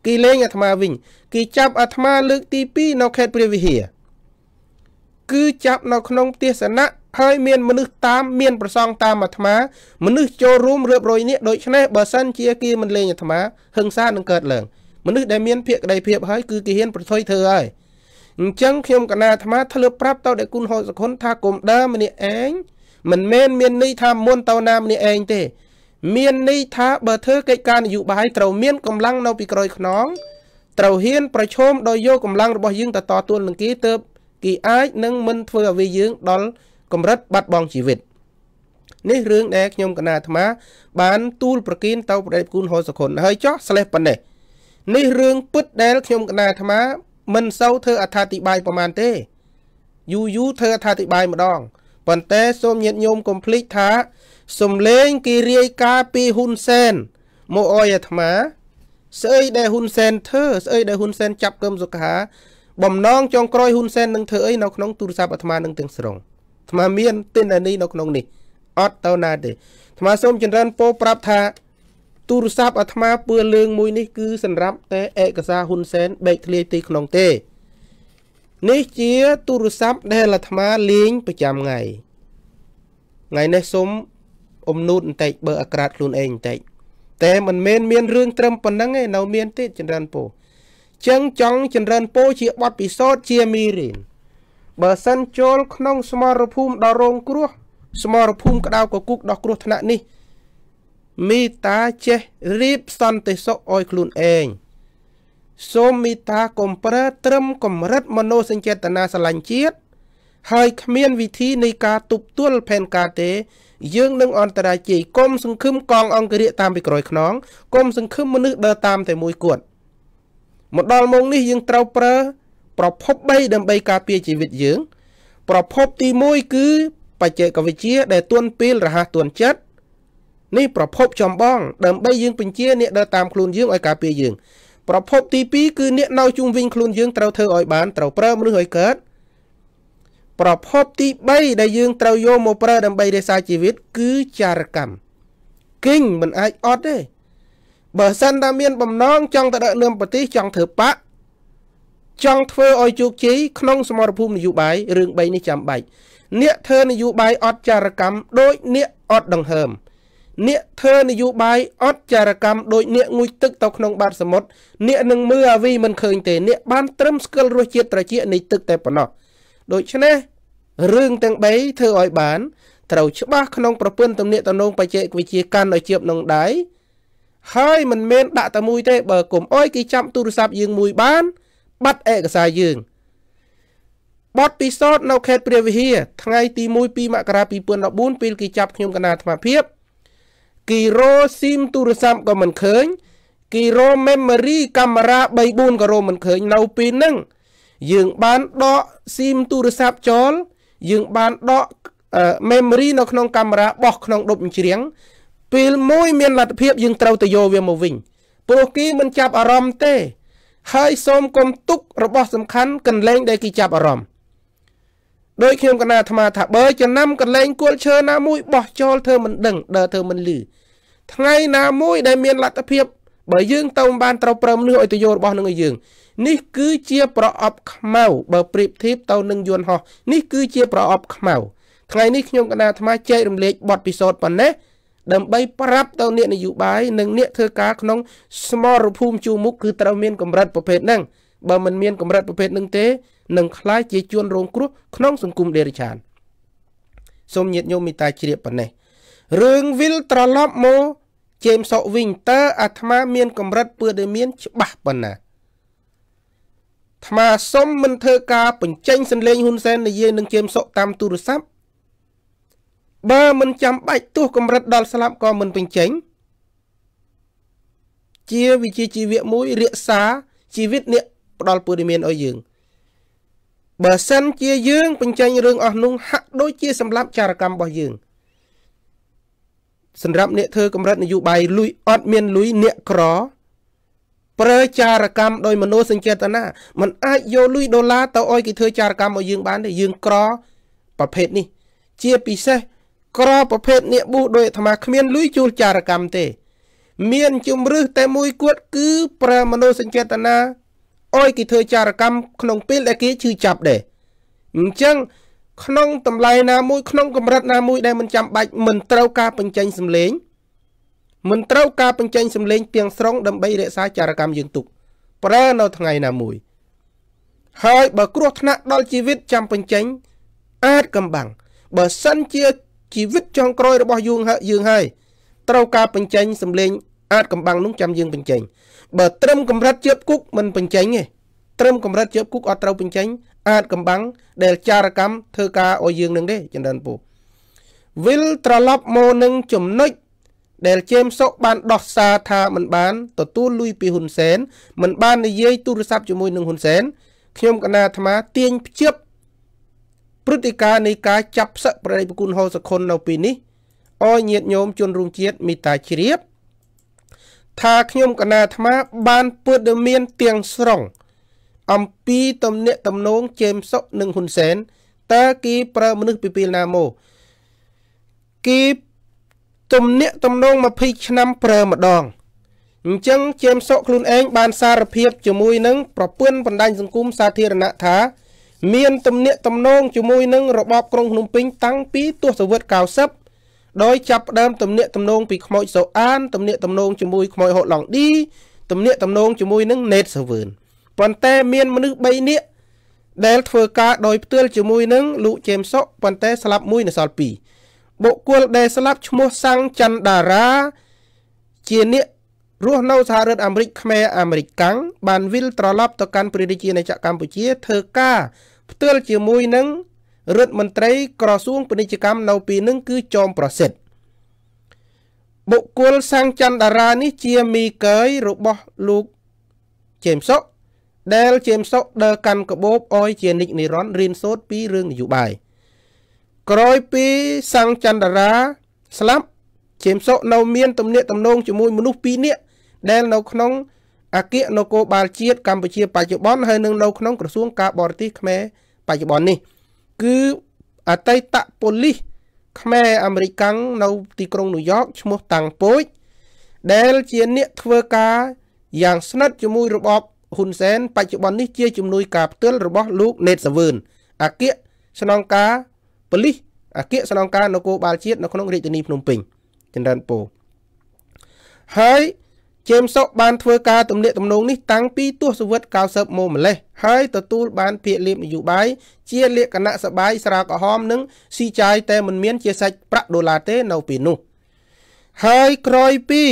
គេលេងអាត្មាវិញគេចាប់អាត្មាលើកទី2នៅខេត្តព្រះវិហារ គឺចាប់នៅក្នុងផ្ទះសនៈហើយមានមនុស្សតាមមានប្រសងតាមអាត្មាមនុស្សចូលរួមរៀបរយនេះដូច្នេះបើសិនជាគេមិនលេងអាត្មាហឹង្សានឹងកើតឡើងមនុស្សដែលមានភក្តីភាពហើយគឺគេហ៊ានប្រថុយធ្វើហើយអញ្ចឹងខ្ញុំកណាអាត្មាធ្លាប់ប្រាប់ទៅដល់គុណហោសខុនថាគុំដើម្នាក់ឯងមិនមែនមានន័យថាមុនទៅណាម្នាក់ឯងទេ មានន័យថាបើធ្វើកិច្ចការនយោបាយត្រូវមានកម្លាំងនៅពីក្រោយខ្នងត្រូវហ៊ានប្រឈមដោយយកកម្លាំងរបស់យើងទៅតទល់នឹងគេទៅ គេអាចនឹងមិនធ្វើឲ្យវាយើងដល់កម្រិតបាត់បង់ជីវិតនេះរឿងដែលខ្ញុំកណាអាត្មា បានទូលប្រគិនទៅប្រដេបគុណហោសខុនហើយចោះស្លេះប៉ុណ្ណេះនេះរឿងពិតដែលខ្ញុំកណាអាត្មា មិនសូវធ្វើអត្ថាធិប្បាយប្រមាណទេយូរយូរធ្វើអត្ថាធិប្បាយម្ដងប៉ុន្តែសូមញាតញោមកុំភ្លេចថាសំលេងគេរាយការណ៍ពីហ៊ុនសែនមកអោយអាត្មាស្អីដែលហ៊ុនសែនធ្វើស្អីដែលហ៊ុនសែនចាប់កឹមសុខា បំណងចុងក្រោយហ៊ុនសែននឹងធ្វើអីនៅក្នុងទូរស័ព្ទអាត្មានឹងទាំងស្រុងអាត្មាមានទិន្នន័យនៅក្នុងនេះអត់ទៅណាទេអាត្មាសូមចម្រើនពោប្រាប់ថាទូរស័ព្ទអាត្មាពឿលឿងមួយនេះគឺសម្រាប់តែឯកសារហ៊ុនសែនបែកធ្លាយទីក្នុងទេនេះជាទូរស័ព្ទដែលអាត្មាលេងប្រចាំថ្ងៃថ្ងៃនេះសូមអ៊ំនូតបន្តិចបើអាក្រាតខ្លួនឯងបន្តិចតែមិនមែនមានរឿងត្រឹមប៉ុណ្្នឹងទេនៅមានទៀតចម្រើនពោ ចឹងចង់ចម្រើនពោជាបទពិសោធន៍ជាមីរៀនបើសិនចូលក្នុងស្មរភូមិដល់រងគ្រោះ ស្មរភូមិក្តៅកគុកដល់គ្រោះថ្នាក់នេះមេត្តាចេះរៀបសន្តិសុខឲ្យខ្លួនឯងសូមមេត្តាកុំប្រើត្រឹមកម្រិតមโนសញ្ចេតនាស្រឡាញ់ជាតិហើយគ្មានវិធីនៃការទប់ទល់ផែនការទេ យើងនឹងអន្តរាជ័យកុំសង្ឃឹមកងអង្គរាជតាមពីក្រោយខ្នងកុំសង្ឃឹមមនុស្សដើរតាមតែមួយគត់ មកដល់ម៉ោងនេះយើងត្រូវប្រើ ប្រភព3ដើម្បីការពារជីវិតយើង ប្រភពទី1គឺបច្ចេកវិទ្យាដែលទួនពេលរហ័សទួនចិត្តនេះប្រភពចម្បង ដើម្បីយើងបញ្ជាអ្នកដើរតាមខ្លួនយើងឲ្យការពារយើង ប្រភពទី2គឺអ្នកនៅជុំវិញខ្លួនយើងត្រូវធ្វើឲ្យបានត្រូវប្រើមនុស្សឲ្យកើតប្រភពទី3ដែលយើងត្រូវយកមកប្រើដើម្បីរក្សាជីវិត គឺចារកម្មគិញមិនអាចអត់ទេ បើសិនតែមានបំណងចង់ទៅដឹកនាំប្រទេសចង់ធ្វើបាក់ចង់ធ្វើឲ្យជោគជ័យក្នុងសមរភូមិនយោបាយរឿង3នេះចាំបាច់អ្នកធ្វើនយោបាយអត់ចារកម្មដូចអ្នកអត់ដង្ហើមអ្នកធ្វើនយោបាយអត់ចារកម្មដូចអ្នកងូចទឹកទៅក្នុងបាតសមុទ្រអ្នកនឹងមើលអាវីមិនឃើញទេអ្នកបានត្រឹមស្គាល់រសជាតិត្រជាក់នៃទឹកតែប៉ុណ្ណោះដូច្នេះរឿងទាំង3ធ្វើឲ្យបានត្រូវច្បាស់ក្នុងប្រព័ន្ធទំនាក់ទំនងបច្ចេកវិទ្យាកាន់ឲ្យជាប់នឹងដៃ ហើយមិនមែនដាក់តែមួយទេបើគុំអុយគេចាប់ទូរស័ព្ទយើងមួយបាន បាត់ឯកសារយើងបទពិសោធន៍នៅខេត្តព្រះវិហារថ្ងៃទី1 2មករា2014ពេលគេចាប់ខ្ញុំកណាអាត្មាភាពគេរកស៊ីមទូរស័ព្ទក៏មិនឃើញគេរក memory កាមេរ៉ា3 4ក៏រកមិនឃើញនៅពេលហ្នឹងយើងបានដកស៊ីមទូរស័ព្ទចោលយើងបានដក memory នៅក្នុងកាមេរ៉ាបោះក្នុងដុបជ្រៀង ពេលមួយមានលទ្ធភាពយើងត្រូវទៅយកវាមកវិញព្រោះគេមិនចាប់អារម្មណ៍ទេ ហើយសូមកុំទុករបស់សំខាន់កន្លែងដែលគេចាប់អារម្មណ៍ដោយខ្ញុំកណាអាត្មាថាបើចំណាំកន្លែងគល់ឈើណាមួយបោះចោលធ្វើមិនដឹងដើរធ្វើមិនលឺថ្ងៃណាមួយដែលមានលទ្ធភាពបើយើងទៅបានត្រូវប្រើមនុស្សឲ្យទៅយករបស់នឹងឲ្យយើងនេះគឺជាប្រអប់ខ្មៅបើប្រៀបធៀបទៅនឹងយន្តហោះនេះគឺជាប្រអប់ខ្មៅថ្ងៃនេះខ្ញុំកណាអាត្មាចែករំលែកបទពិសោធន៍ប៉ុណ្ណេះ ដើម្បីប្រាប់ទៅអ្នកនយោបាយនិងអ្នកធ្វើការក្នុងស្មរភូមិជួរមុខគឺត្រូវមានកម្រិតប្រភេទហ្នឹងបើមិនមានកម្រិតប្រភេទហ្នឹងទេនឹងក្លាយជាជួនរងគ្រោះក្នុងសង្គមដេរឆានសូមញាតញោមមេត្តាជ្រាបប៉ុណ្ណេះរឿងវិលត្រឡប់មកជេមសុកវិញតើអាត្មាមានកម្រិតពឿដែលមានច្បាស់ប៉ុណ្ណាអាត្មាសុំមិនធ្វើការបញ្ចេញសម្លេងហ៊ុនសែននិយាយនឹងជេមសុកតាមទូរស័ព្ទ បើមិនចាំបាច់ទោះកម្រិតដល់ស្លាប់ក៏មិនបញ្ចេញជាវិជាជីវៈមួយរក្សាជីវិតអ្នកផ្ដល់ព័ត៌មានឲ្យយើងបើសិនជាយើងបញ្ចេញរឿងអស់នោះហាក់ដូចជាសម្រាប់ចារកម្មរបស់យើងសម្រាប់អ្នកធ្វើកម្រិតនយោបាយលុយអត់មានលុយអ្នកក្រប្រើចារកម្មដោយមនោសញ្ចេតនាมันអាចយកលុយដុល្លារទៅឲ្យគេធ្វើចារកម្មឲ្យយើងបានទេយើងក្រ ប្រភេទនេះ ជាពិសេស ក្រប្រភេទអ្នកប៊ូដោយអាត្មាគ្មានលុយជួលចារកម្មទេ មានជំរឹះតែមួយគត់គឺប្រើមនោសញ្ចេតនាឲ្យគេធ្វើចារកម្មក្នុងពេលដែលគេឈឺចាប់ដែរអញ្ចឹងក្នុងតម្លៃណាមួយក្នុងកម្រិតណាមួយដែលមិនចាំបាច់មិនត្រូវការបញ្ចេញសម្លេងមិនត្រូវការបញ្ចេញសម្លេងទាំងស្រុងដើម្បីរក្សាចារកម្មយើងទុកប្រើនៅថ្ងៃណាមួយហើយបើគ្រោះថ្នាក់ដល់ជីវិតចាំបញ្ចេញអាចកំបាំងបើសិនជា ជីវិតចុងក្រោយរបស់យើងយើងហើយត្រូវការបញ្ចេញសម្លេងអាចកំបាំងនោះចាំយើងបញ្ចេញបើត្រឹមកម្រិតជាបគុកមិនបញ្ចេញទេត្រឹមកម្រិតជាបគុកអត់ត្រូវបញ្ចេញអាចកំបាំងដែលចារកម្មធ្វើការឲ្យយើងនឹងទេចន្ទនពូវិលត្រឡប់មកនឹងចំណុចដែលជេមសុកបានដោះសារថាមិនបានទទួលលុយពីហ៊ុនសែនមិនបាននិយាយទូរស័ព្ទជាមួយនឹងហ៊ុនសែនខ្ញុំកណាអាត្មាទាញភ្ជាប់ ព្រឹត្តិការណ៍នៃការចាប់ផ្សឹកប្រតិប្រគុណហោសខុននៅពេលនេះអោយញាតញោមជនរួមជាតិមេតាជ្រាបថាខ្ញុំកណាអាត្មា បានពុទ្ធមានទាំងស្រុងអំពីទំនាក់ទំនងជេមសុកនិងហ៊ុនសែនតើគេប្រើមនុស្សពីពេលណាមកគេទំនាក់ទំនង20ឆ្នាំប្រើម្ដងអញ្ចឹងជេមសុកខ្លួនឯងបានសារភាពជាមួយនឹងប្រពន្ធបណ្ដាញសង្គមសាធារណៈថា មានទំនាក់ទំនងជាមួយនឹងរបបក្រុងភ្នំពេញតាំងពីទសវត្ស90ដោយចាប់ផ្ដើមទំនាក់ទំនងពីខ្មោចសូអានទំនាក់ទំនងជាមួយខ្មោចហូឡង់ឌីទំនាក់ទំនងជាមួយនឹងណេតសាវឿនប៉ុន្តែមានមនុស្ស3នាក់ដែលធ្វើការដោយផ្ទាល់ជាមួយនឹងលោកជេមសុកប៉ុន្តែស្លាប់មួយនៅសល់2បុគ្គលដែលស្លាប់ឈ្មោះសាំងច័ន្ទដារាជាអ្នករស់នៅសហរដ្ឋអាមេរិកខ្មែរអាមេរិកកាំងបានវិលត្រឡប់ទៅកាន់ព្រះរាជាណាចក្រកម្ពុជាធ្វើការ ផ្ទាល់ជាមួយនឹងរដ្ឋមន្ត្រីក្រសួងពាណិជ្ជកម្មនៅពីនឹងគឺចោមប្រសិទ្ធបុគ្គលសាំងច័ន្ទដារានេះជាមីកើយរបស់លោកជេមសុកដែលជាមសុកដើរកាន់កបោបអយជានិច្ចនិរន្តរ៍រៀនសូត្រពីរឿងនយោបាយក្រោយពីសង្ឃចន្ទរាស្លាប់ជាមសុកនៅមានទំនាក់ទំនងជាមួយមនុស្សពីរនាក់ដែលនៅក្នុង អគ្គនគរបាលជាតិកម្ពុជាបច្ចុប្បន្នហើយនឹងនៅក្នុងក្រសួងការបរទេសខ្មែរបច្ចុប្បន្ននេះ គឺអតីតប៉ូលីសខ្មែរអាមេរិកកាំងនៅទីក្រុងញូវយ៉កឈ្មោះតាំងពូចដែលជាអ្នកធ្វើការយ៉ាងស្និទ្ធជាមួយរបបហ៊ុនសែនបច្ចុប្បន្ននេះជាជំនួយការផ្ទាល់របស់លោកណេតសាវឿនអគ្គស្នងការប៉ូលីសអគ្គស្នងការនគរបាលជាតិនៅក្នុងរាជធានីភ្នំពេញចម្រើនពោហើយ ជេមសុកបានធ្វើការទំនាក់ទំនងនេះតាំងពីទសវត្ស90មកម្លេះហើយទទួលបានភាគលាភនយោបាយជាលក្ខណៈសបាយស្រាលក្រហមនិងស៊ីចាយតែមិនមានជាសាច់ប្រាក់ដុល្លារទេនៅពេលនោះហើយក្រោយពី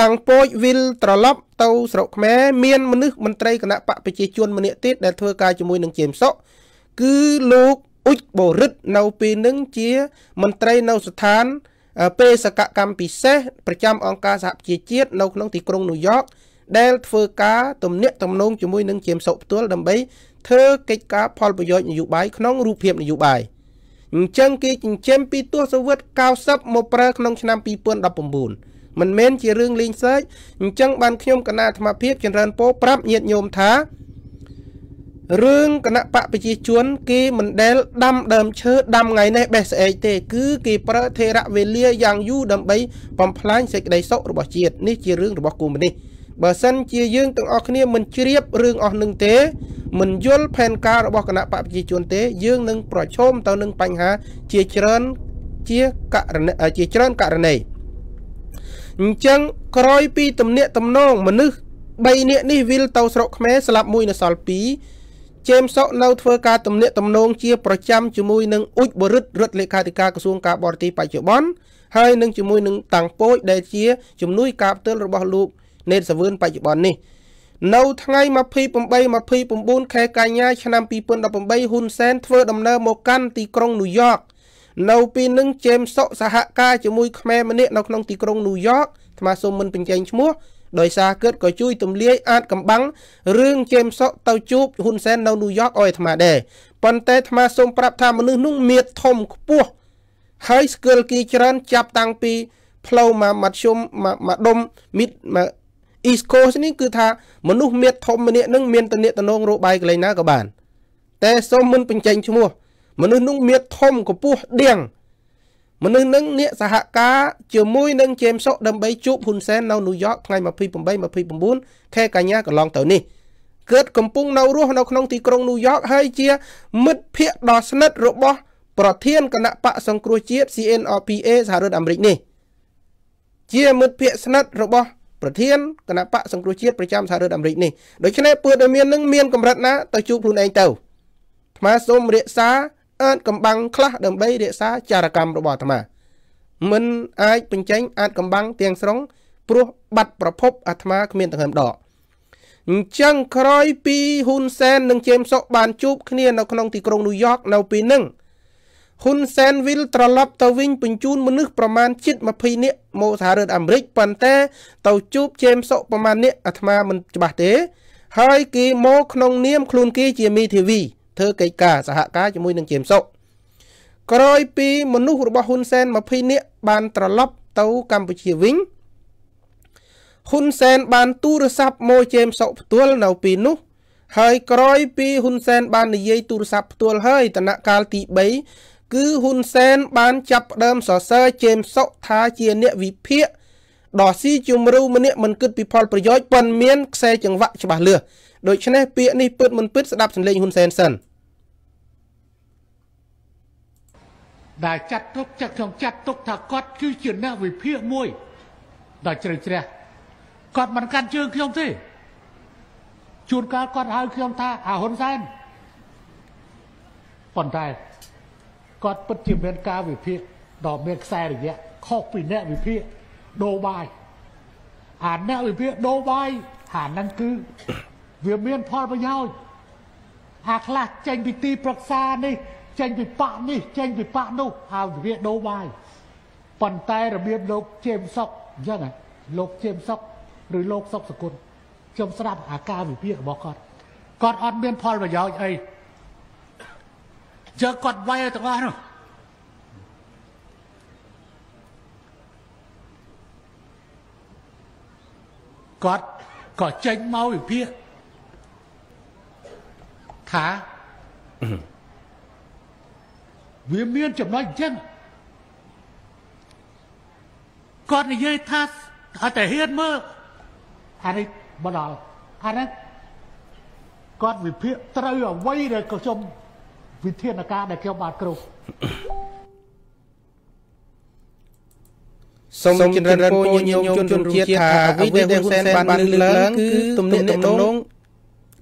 តាំងពូជវិលត្រឡប់ទៅស្រុកខ្មែរមានមនុស្សមន្ត្រីគណៈបកប្រជាជនម្នាក់ទៀតដែលធ្វើការជាមួយនឹងជេមសុកគឺលោកអ៊ុចបូរិតនៅពេលនឹងជាមន្ត្រីនៅស្ថាន បេសកកម្មពិសេសប្រចាំអង្គការសហប្រជាជាតិនៅក្នុងទីក្រុងញូវយ៉កដែលធ្វើការទំនាក់ទំនងជាមួយនឹងជេមសុកផ្ទាល់ដើម្បីធ្វើកិច្ចការផលប្រយោជន៍នយោបាយក្នុងរូបភាពនយោបាយអញ្ចឹងគេចិញ្ចឹមពីទសវត្ស90មកប្រើក្នុងឆ្នាំ2019មិនមែនជារឿងលេងសើចអញ្ចឹងបានខ្ញុំគណៈអាត្មាភាពចម្រើនពោប្រាប់ញាតិញោមថា រឿងគណៈបកប្រជាជន គេមិនដែលដាំដើមឈើដាំថ្ងៃនេះបេះស្អែកទេ គឺគេប្រើថេរវេលាយ៉ាងយូរដើម្បីបំផ្លាញសេចក្តីសុខរបស់ជាតិនេះជារឿងរបស់គូមុនីបើសិនជាយើងទាំងអស់គ្នាមិនជ្រាបរឿងអស់នឹងទេមិនយល់ផែនការរបស់គណៈបកប្រជាជនទេ យើងនឹងប្រឈមទៅនឹងបញ្ហាជាច្រើនជាករណីជាច្រើនករណីអញ្ចឹងក្រោយពីទំនាក់ទំនងមនុស្ស3នាក់នេះវិលទៅស្រុកខ្មែរស្លាប់មួយនៅសល់2 ជេមសុកនៅធ្វើការទំនាក់ទំនងជាប្រចាំជាមួយនឹងអ៊ុចបរិទ្ធរដ្ឋលេខាធិការក្រសួងការបរទេសបច្ចុប្បន្នហើយនឹងជាមួយនឹងតាំងពូចដែលជាជំនួយការផ្ទាល់របស់លោកណេតសាវឿនបច្ចុប្បន្ននេះនៅថ្ងៃ28 29ខែកញ្ញាឆ្នាំ2018ហ៊ុនសែនធ្វើដំណើរមកកាន់ទីក្រុងញូវយ៉កនៅពេលនឹងជេមសុកសហការជាមួយខ្មែរម្នាក់នៅក្នុងទីក្រុងញូវយ៉កអាត្មាសូមមិនបញ្ចេញឈ្មោះ ដោយសារកើតក៏ជួយទម្លាយអាចកំបាំងរឿងជេមសុកទៅជួបហ៊ុនសែននៅញូវយ៉កឲ្យអាត្មាដែរប៉ុន្តែអាត្មាសូមប្រាប់ថាមនុស្សនោះមៀតធំខ្ពស់ហើយស្គាល់គីច្រើនចាប់តាំងពីផ្លូវមកមធ្យមមកដុំមីតមក East Coast នេះគឺថាមនុស្សមៀតធំម្នាក់នឹងមានតំណែងតំណងរបាយកន្លែងណាក៏បាន តែសូមមិនបញ្ចេញឈ្មោះមនុស្សនោះមៀតធំកពស់ដៀង មនុស្សនឹងអ្នកសហការជាមួយនឹងជេមសុកដើម្បីជួបហ៊ុនសែននៅញូវយ៉កថ្ងៃ28 29ខែកញ្ញាកន្លងទៅនេះកើតកំពុងនៅរស់នៅក្នុងទីក្រុងញូវយ៉កហើយជា មិត្តភ័ក្តិដ៏ស្និទ្ធរបស់ ប្រធានគណៈបកសង្គ្រោះជាតិ CNRPA សហរដ្ឋអាមេរិកនេះជាមិត្តភ័ក្តិស្និទ្ធរបស់ប្រធានគណៈបកសង្គ្រោះជាតិប្រចាំសហរដ្ឋអាមេរិកនេះដូច្នេះពើដែលមាននឹងមានកម្រិតណាទៅជួបខ្លួនឯងទៅអាត្មាសូមរក្សា អាចកំបាំងខ្លះដើម្បីរក្សាចារកម្មរបស់អាត្មាមិនអាចបញ្ចេញអាចកំបាំងទាំងស្រុងព្រោះបាត់ប្រភពអាត្មាគ្មានទាំងម្ដងអញ្ចឹងក្រោយពីហ៊ុនសែននិងជេមសុកបានជួបគ្នានៅក្នុងទីក្រុងញូវយ៉កនៅពេលហ្នឹងហ៊ុនសែនវិលត្រឡប់ទៅវិញបញ្ជូនមនុស្សប្រមាណជិត20នាក់មកសហរដ្ឋអាមេរិកប៉ុន្តែទៅជួបជេមសុកប្រមាណនាក់អាត្មាមិនច្បាស់ទេ ហើយគេមកក្នុងនាមខ្លួនគេជាមីធីវី ធ្វើកិច្ចការសហការជាមួយនឹងជេមសុកក្រោយពីមនុស្សរបស់ហ៊ុនសែន20នាក់បានត្រឡប់ទៅកម្ពុជាវិញហ៊ុនសែនបានទូរស័ព្ទមកជេមសុកផ្ទាល់នៅពីនោះ ហើយក្រោយពីហ៊ុនសែនបាននិយាយទូរស័ព្ទផ្ទាល់ហើយតនកាលទី3គឺហ៊ុនសែនបានចាប់ផ្ដើមសរសើរជេមសុកថាជាអ្នកវិភាគដ៏ស៊ីជម្រៅម្នាក់មិនគិតពីផលប្រយោជន៍ប៉ុន្មានខ្សែចង្វាក់ច្បាស់លាស់ដូច្នេះពាក្យនេះពិតមិនពិតស្ដាប់សម្លេងហ៊ុនសែនសិន ដែលចាត់ទុកចាត់ខ្ញុំចាត់ទុកថាគាត់គឺជាអ្នកវិភាគមួយដ៏ជ្រៅជ្រះគាត់មិនកាន់ជើងខ្ញុំទេជួនកាលគាត់ហៅខ្ញុំថាអាហ៊ុនសែនប៉ុន្តែគាត់ពិតជាមានការវិភាគដ៏មានខ្សែរយៈខុសពីអ្នកវិភាគដូរបាយអាអ្នកវិភាគដូរបាយអាហ្នឹងគឺវាមានផលប្រយោជន៍អាខ្លះចេញពីទីប្រឹក្សានេះ ចេញពីបាក់នេះចេញពីបាក់នោះហើយវិភាគដូរបាយប៉ុន្តែរបៀបលោកជេមសុកអញ្ចឹងលោកជេមសុកឬលោកសុកសគុណខ្ញុំស្ដាប់អាការវិភាគរបស់គាត់គាត់អត់មានផលប្រយោជន៍អីយកគាត់វាយឲ្យទាំងអស់នោះគាត់ក៏ចេញមកវិភាគថា វាមានចំណុចអញ្ចឹងគាត់និយាយថាអត់តែហ៊ានមើលអានេះបដល់អានេះគាត់វិភាគត្រូវអ្វីដែលខ្ញុំវិធានការដែលខ្ញុំបានគ្រប់សូមជំរាបពរញញោមជនជាតិថាអ្វីដែលហ៊ុនសែនបានលើកឡើងគឺទំនាក់ទំនង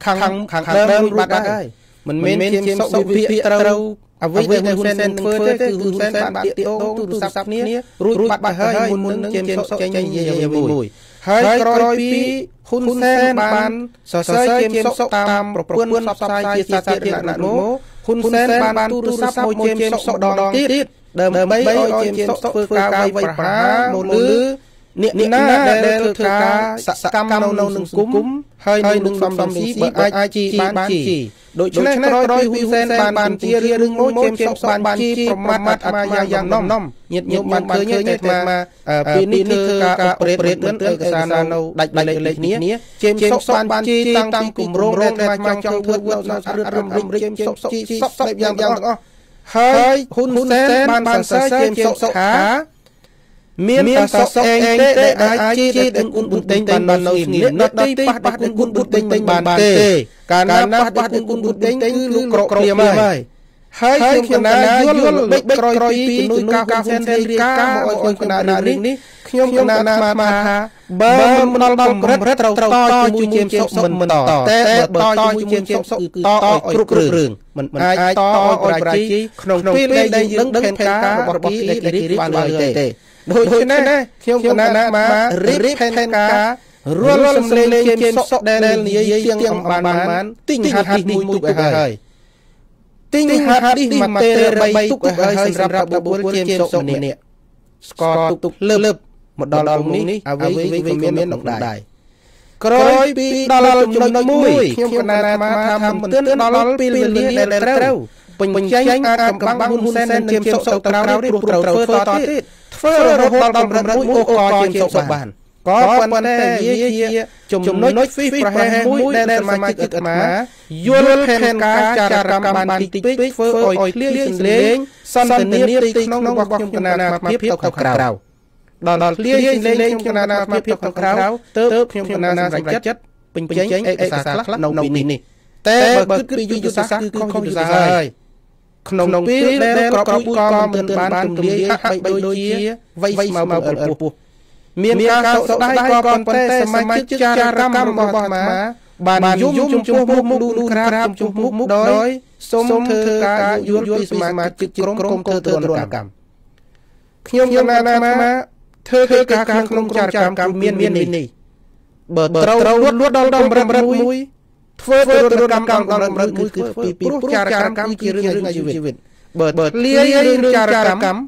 ខាងខាងដើមបាត់ហើយមិនមែនជាសុវិភាគត្រូវ អ្វីដែលហ៊ុនសែនធ្វើទេគឺហ៊ុនសែនបានតាកតងទូរស័ព្ទគ្នារួចបាត់ហើយមុនមុននឹងជាសុចេញនិយាយមួយហើយក្រោយពីហ៊ុនសែនបានសរសើរជាសុតាមប្រព័ន្ធផ្សព្វផ្សាយជាសាធារណៈនោះហ៊ុនសែនបានទូរស័ព្ទមកជេមសុកម្ដងទៀតដើម្បីឲ្យជេមសុកធ្វើការវាយប្រហារមកលើអ្នកណាដែលធ្វើការសកម្មនៅក្នុងសង្គមហើយនឹងសំសំស៊ីបើអាចជីបានជី ដូច្នេះក្រោយពីហ៊ុនសែនបានបានជារឿងមួយជេមសុកបានជីប្រមាថអាត្មាយ៉ាងនំញាតញោមបានឃើញតែអាត្មាពីនេះធ្វើការអបរេតមិនឯកសារនៅដាច់លេខលេខគ្នាជេមសុកបានជីតាំងពីគម្រោងដែលអាត្មាចង់ធ្វើនៅសហរដ្ឋអាមេរិកជេមសុកជីសពបែបយ៉ាងទាំងអស់ហើយហ៊ុនសែនបានសរសើរជេមសុកថា មានតែសក់ឯងទេដែលអាចជាដល់គុណបុត្រដេញបាននៅស្ងៀមនៅទីប៉ះដល់គុណបុត្រដេញបានទេកាលណាប៉ះដល់គុណបុត្រដេញគឺលោកក្រកព្រាមហើយហើយខ្ញុំកណាយល់បិចក្រោយពីជំនួយការហ៊ុនសែនរាយការណ៍មកឲ្យកណារឿងនេះខ្ញុំកណាស្មានថាបើមិនដល់កម្រិតត្រូវតជាមួយជេមសុកមិនតតែបើតជាមួយជេមសុកគឺតឲ្យគ្រប់រឿងមិនអាចតឲ្យប្រជាក្នុងពេលដែលយើងដឹងផែនការរបស់គីដែលគេរៀបបានឡើយទេ ដូច្នេះខ្ញុំគណៈមករៀបផែនការរាល់សំឡេងជេមសុកដែលនិយាយទៀងអំបានបានទិញហាត់នេះមួយទុកឲ្យហើយទិញហាត់នេះមកទេ3ទុកឲ្យហើយសម្រាប់បបួលជេមសុកម្នាក់ស្កទុកលើបមកដល់អង្គនេះអ្វីវិញក៏មានក្នុងដែរក្រោយពីដល់ចំណុចមួយខ្ញុំកណាអាថាមិនទាន់ដល់ពេលវេលាដែលត្រូវបញ្ចេញអាចកំបាំងហ៊ុនសែននិងជៀមសុកទៅក្រៅនេះព្រោះត្រូវធ្វើតទៀត ធ្វើរហូតដល់កម្រិតមួយអូកជៀមសុកបានក៏ប៉ុន្តែវាជាចំណុចហ្វីប្រហែលមួយដែលសមាជិកអាត្មាយល់ផែនការចារកម្មបានតិចពេកធ្វើឲ្យឃ្លាយសម្លេងសន្តានាទីក្នុងរបស់ខ្ញុំកណាអាត្មាភាពទៅក្រៅដល់ឃ្លាយសម្លេងខ្ញុំកណាអាត្មាភាពទៅក្រៅទើបខ្ញុំកណាសម្រេចចិត្តពេញពេញឯកសារខ្លះនៅពីនេះតែបើគិតពីយុទ្ធសាស្ត្រគឺខុសយុទ្ធសាស្ត្រហើយ ក្នុងពេលដែលក្របពូជក៏មិនទាន់បានទម្លាយហាក់បីដូចជាវៃមកមកអលពោះមានការសោកស្ដាយក៏ប៉ុន្តែសមាជិកចារកម្មរបស់អាត្មាបានយំចំពោះមុខមុខលូនក្រាបចំពោះមុខមុខដោយសូមធ្វើការយល់ពីសមាជិកក្រុមក្រុមធ្វើទរណកម្មខ្ញុំខ្ញុំណាណាធ្វើការក្នុងចារកម្មមានមាននេះបើត្រូវលួតលួតដល់ដល់ម្រិតមួយ ធ្វើទរណកម្មដល់ម្រិតមួយគឺពីព្រោះចារកម្មគឺជារឿងរឿងជីវិតបើបើលាយរឿងចារកម្ម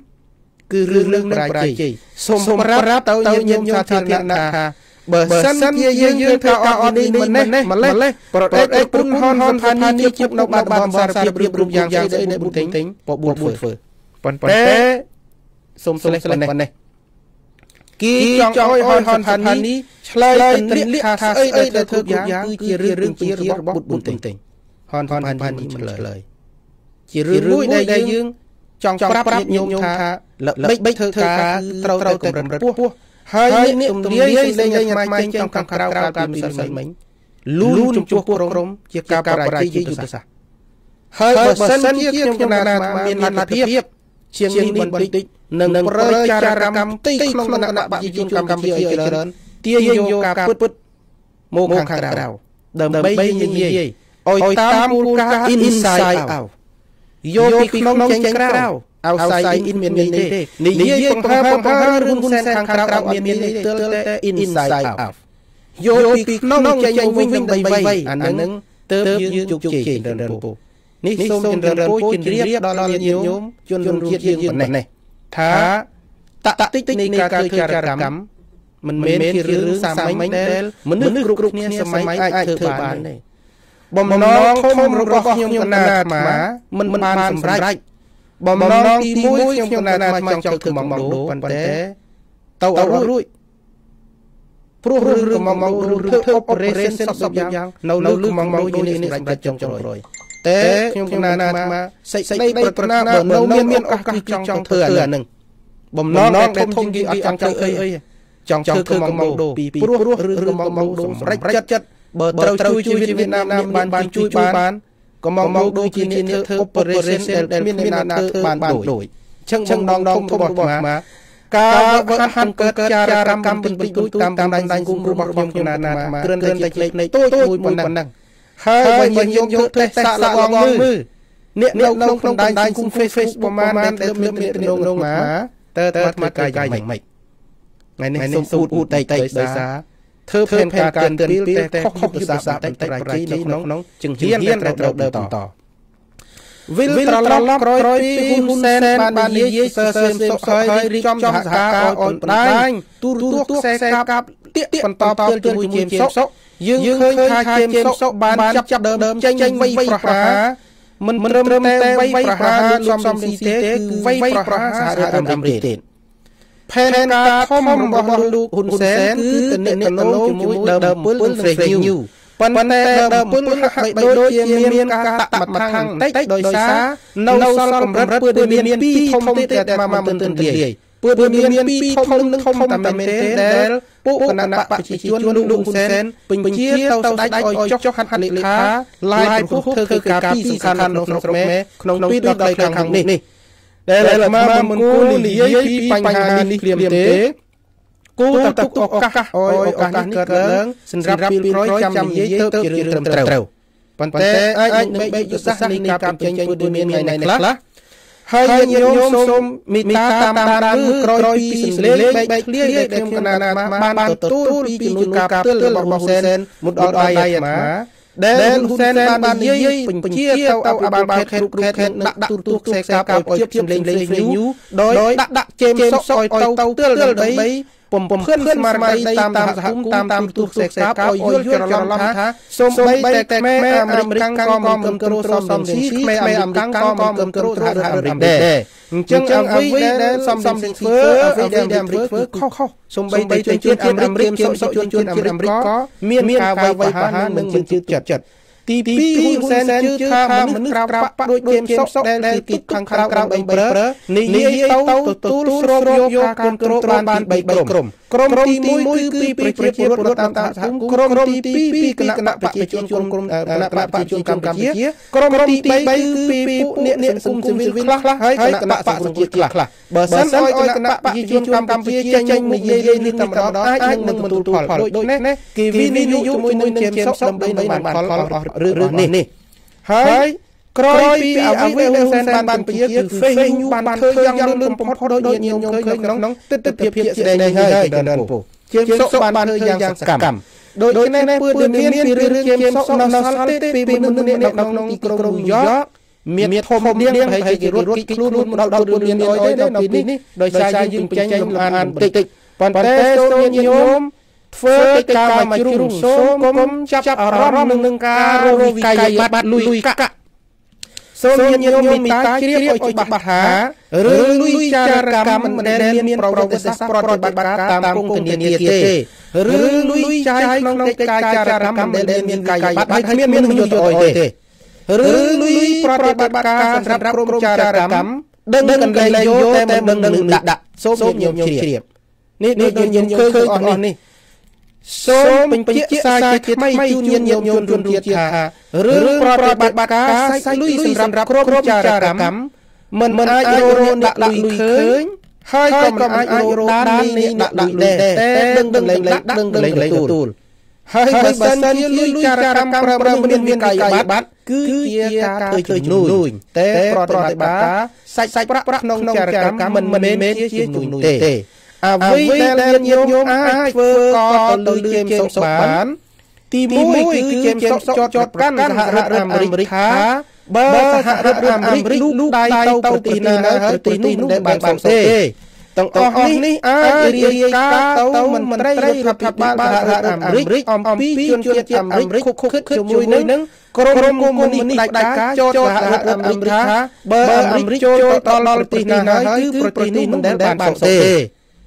គឺរឿងរឿងនឹងប្រាជ័យសូមប្រាប់ទៅញាតិញោមសាធារណៈថាបើសិនជាយើងយើងធ្វើអត់នេះម្នេះម្លេះប្រទេសអេពុនហនហនថានេះជិបនៅបាត់បានសារភាពរៀបរួមយ៉ាងស្អីដែលបុទិញបបួលធ្វើប៉ុន្តែសូមស្លេះស្លេះប៉ុណ្ណេះ គីចង់ឲ្យហនហនថានេះឆ្លើយទន្លាក់ថាស្អីដែលធ្វើគ្រប់យ៉ាងគឺជារឿងរឿងជារបស់បុទិញហនហនថានេះមិនលើយជារឿងមួយដែលយើងចង់ប្រាប់ញាតិញោមថាល្បិចបិចធ្វើការត្រូវត្រូវកម្រិតពោះហើយនេះទំនាយលេងលេងអាត្មាចេញខាងក្រៅកាលពីម្សិលមិញលូនចំពោះក្រុមជាការបរាជ័យយុទ្ធសាស្ត្រហើយបើសិនជាខ្ញុំណានាមានលទ្ធភាពជាងនេះបន្តិច នឹងប្រើចារកម្មទីក្នុងគណៈបព្វជិជនកម្ពុជាឲ្យច្រើនទាញយកការពិតពិតមកខាងក្រៅដើម្បីនិយាយឲ្យតាមមូលការ inside out យកពីក្នុងចេញក្រៅ outside in មាននេះទេនិយាយបង្ហើបង្ហើរឿងហ៊ុនសែនខាងក្រៅអត់មាននេះទើតែ inside out យកពីក្នុងចេញមកវិញដើម្បីវៃអានឹងទើបយើងជោគជ័យចិនរពូនេះសូមចិនរពូជម្រាបដល់ញាតិញោមជនរួមជាតិយើងប៉ុណ្ណេះ ថាតតិចនៃការធ្វើចារកម្មមិនមែនជារឿងសាមញ្ញដែលមនុស្សគ្រប់គ្រប់គ្នាសម័យអាចធ្វើបានទេបំណងធំរបស់ខ្ញុំកណាអាត្មាមិនបានសម្រេចបំណងទី1ខ្ញុំកណាអាត្មាចង់ធ្វើម៉ងដូប៉ុន្តែទៅអត់រួចព្រោះរឿងរឿងម៉ងដូឬធ្វើ operation សពយ៉ាងនៅលើលើម៉ងដូនេះនេះសម្រាប់ចុងក្រោយ តែខ្ញុំកណាអាត្មាសេចក្តីប្រាថ្នាបើនៅមានមានឱកាសចង់ធ្វើអានឹងបំណងដែលធំជាងគេអត់ចង់ធ្វើអីចង់ធ្វើម៉ងដូពីព្រោះរឿងម៉ងដូសម្រេចចិត្តបើត្រូវជួយជីវិតវៀតណាមបានបានជួយបានក៏មកមកដូចជាអ្នកធ្វើ operation ដែលមានអ្នកណាធ្វើបានដូចចឹងចឹងដងដងរបស់អាការវឹកហាត់កើតចារកម្មបន្តិចតួចតាមតាមដៃគុំរបស់ខ្ញុំខ្ញុំណាណាគ្រាន់តែលេខលេខតូចមួយប៉ុណ្ណឹង ហើយបើយើងយកទៅតេស្តសាកល្បងមើលអ្នកនៅក្នុងក្នុងដៃគុំ Facebook ប្រហែលដែលមានមានទំនងមកតើតើធ្វើកាយយ៉ាងម៉េចថ្ងៃនេះសូមអ៊ូតអ៊ូតតិចតិចដោយសារធ្វើផែនការកិនពីលតែខុសយុទ្ធសាស្ត្របន្តិចប្រជានៅក្នុងជើងហ៊ានដែលត្រូវដើរបន្តវិលត្រឡប់ក្រោយពីហ៊ុនសែនបានបាននិយាយសើសើសុខហើយរៀបចំសហការឲ្យអូនបដាញទូរទស្សន៍ខ្សែកាប់ទៀកបន្តទល់ជាមួយជេមសុក យើងឃើញថាជេមសុកបានចាប់ចាប់ដើមចេញវៃប្រហាមិនមិនត្រឹមតែវៃប្រហាលោកសំស៊ីទេគឺវៃប្រហាសហរដ្ឋអាមេរិកទេផែនការធំរបស់លោកហ៊ុនសែនគឺទំនាក់ទំនងជាមួយដើមពុលនិង Fresh News ប៉ុន្តែដើមពុលហាក់បីដូចជាមានការតាក់មកខាងបន្តិចដោយសារនៅសល់កម្រិតពើមានពីរធំទៀតតែអាមិនទន្លាយ ពើមានពីរធំនឹងធំតែមែនទេដែលពួកគណៈបកប្រជាជនលោកហ៊ុនសែនពេញជាទៅស្ដេចឲ្យចុះចុះហាត់លេខាឡាយព្រោះធ្វើការពីសំខាន់ក្នុងស្រុកខ្មែរក្នុងពីដល់ដល់ខាងនេះដែលអាត្មាមិនគួរនិយាយពីបញ្ហានេះព្រាមទេគួរតែទុកឱកាសឲ្យឱកាសនេះកើតឡើងសម្រាប់ពីក្រោយចាំនិយាយទៅជារឿងត្រឹមត្រូវប៉ុន្តែអាចនឹងបែកយុទ្ធសាស្ត្រនៃការបញ្ចេញពុទ្ធមានថ្ងៃនេះខ្លះ ហើយញាតិញោមសូមមេត្តាតាមដានមើលក្រោយពីសលេងបែកបែកឃ្លាដែលខ្ញុំកណានអាត្មាបានទទួលពីជំនួយការផ្ទាល់របស់ហ៊ុសែនមុតអត់ដៃអាត្មាដែលហ៊ុសែនបាននិយាយបញ្ជាទៅអបបាលខេត្តគ្រប់ខេត្តដាក់ដាក់ទូទូខ្សែកាបឲ្យជាលេងលេងវិញយូដោយដាក់ដាក់ជេមសុកឲ្យទៅទល់ដើម្បី ពំពំភឿនស្មារតីតាមតាមសហគមន៍តាមតាមទូខ្សែខ្សាបឲ្យយល់ច្រឡំថាសូម្បីតែខ្មែរអាមេរិកក៏មិនគ្រប់គ្រងសំសំស៊ីខ្មែរអាមេរិកក៏មិនគ្រប់គ្រងសហរដ្ឋអាមេរិកដែរអញ្ចឹងអ្វីដែលសំសំស៊ីធ្វើអ្វីដែលអាមេរិកធ្វើខុសខុសសូម្បីតែជនជាតិអាមេរិកសុំសុជនជាតិអាមេរិកក៏មានការវាយប្រហារនិងមិនជឿចិត្ត ទី2ហ៊ុនសែនជឿថាមនុស្សក្រៅបាក់ដូចគេសុកដែលគេខាងក្រៅក្រៅបីប្រើនិយាយទៅទទួលស្រូបយកការគ្រប់គ្រងបានពី3ក្រុមក្រុមទី1គឺពីប្រជាពលរដ្ឋតាមសហគមន៍ក្រុមទី2ពីគណៈបព្វជិជនក្រុមគណៈបព្វជិជនកម្ពុជាក្រុមទី3គឺពីពួកអ្នកអ្នកសង្គមស៊ីវិលខ្លះហើយគណៈបព្វសង្គមជាតិខ្លះបើសិនឲ្យគណៈបព្វជិជនកម្ពុជាចេញនិយាយនេះតែម្ដងអាចនឹងទទួលផលដូចនេះគេវិនិយោគជាមួយនឹងជាមសុខដើម្បីបានផលរបស់រឿងនេះហើយក្រោយពីអវិវសែនបានបានពជាគឺ Face News បានធ្វើយ៉ាងលឿនបំផុតដោយញាតិញោមឃើញក្នុងទិដ្ឋភាពជាស្ដែងហើយដល់ពូជាសុខបានធ្វើយ៉ាងសកម្មដោយនេះពឿនមានពីរឿងជាសុខនៅសល់ទេពីមនុស្សម្នាក់នៅក្នុងទីក្រុងញូវយ៉កមានធំនាងហើយគេរត់គិតខ្លួនមកដល់ពឿនមានអីទេនៅទីនេះដោយសារយើងបញ្ចេញលំអានបន្តិចប៉ុន្តែសូមញាតិញោម ធ្វើកិច្ចការមកជ្រុំសូមកុំចាប់អារម្មណ៍នឹងការរវិកាយបាត់លុយកាក់សូមញាតិញោមមេត្តាជ្រាបឲ្យច្បាស់ថារឿងលុយចារកម្មមិនដែលមានប្រវត្តិសាស្ត្រប្រតិបត្តិការតាមគង់ធានាទេរឿងលុយចាយក្នុងកិច្ចការចារកម្មមិនដែលមានកាយបាត់ហើយគ្មានមានយុទ្ធអីទេរឿងលុយប្រតិបត្តិការសម្រាប់ក្រុមចារកម្មដឹងកន្លែងយកតែមិនដឹងដាក់ដាក់សូមញាតិញោមជ្រាបនេះនេះញាតិញោមឃើញអស់នេះ សូមបញ្ជាក់សារជាថ្មីជូនញាតិញោមជនរួមជាតិថារឿងប្រតិបត្តិការសាច់លុយសម្រាប់ក្រុមចារកម្មមិនមិនអាចរោដាក់ដាក់លុយឃើញហើយក៏មិនអាចរោដាននេះដាក់ដាក់ដែរតែដឹងដឹងលែងលែងដឹងដឹងលែងលែងទទួលហើយបើសិនជាលុយចារកម្មប្រើប្រើមានមានកាយបាត់គឺជាការធ្វើជំនួយតែប្រតិបត្តិការសាច់សាច់ប្រាក់ប្រាក់ក្នុងចារកម្មមិនមែនជាជំនួយទេ អ្វីដែលញាតិញោមអាចធ្វើក៏ទៅលើជេមសុកបាន ទី1គឺជេមសុកចតចតកាន់សហរដ្ឋអាមេរិកថាបើសហរដ្ឋអាមេរិកលូកដៃទៅប្រទេសណាហើយប្រទេសនោះមិនបានបានទេទាំងអស់នេះអាចរាយការណ៍ទៅមន្ត្រីរដ្ឋាភិបាលសហរដ្ឋអាមេរិកអំពីជនជាតិអាមេរិកខុកខិតជាមួយនឹងក្រុមកុម្មុយនីសផ្ដាច់ការចោទសហរដ្ឋអាមេរិកថាបើអាមេរិកចូលទៅដល់ប្រទេសណាហើយគឺប្រទេសនោះមិនដែលបានសុខទេ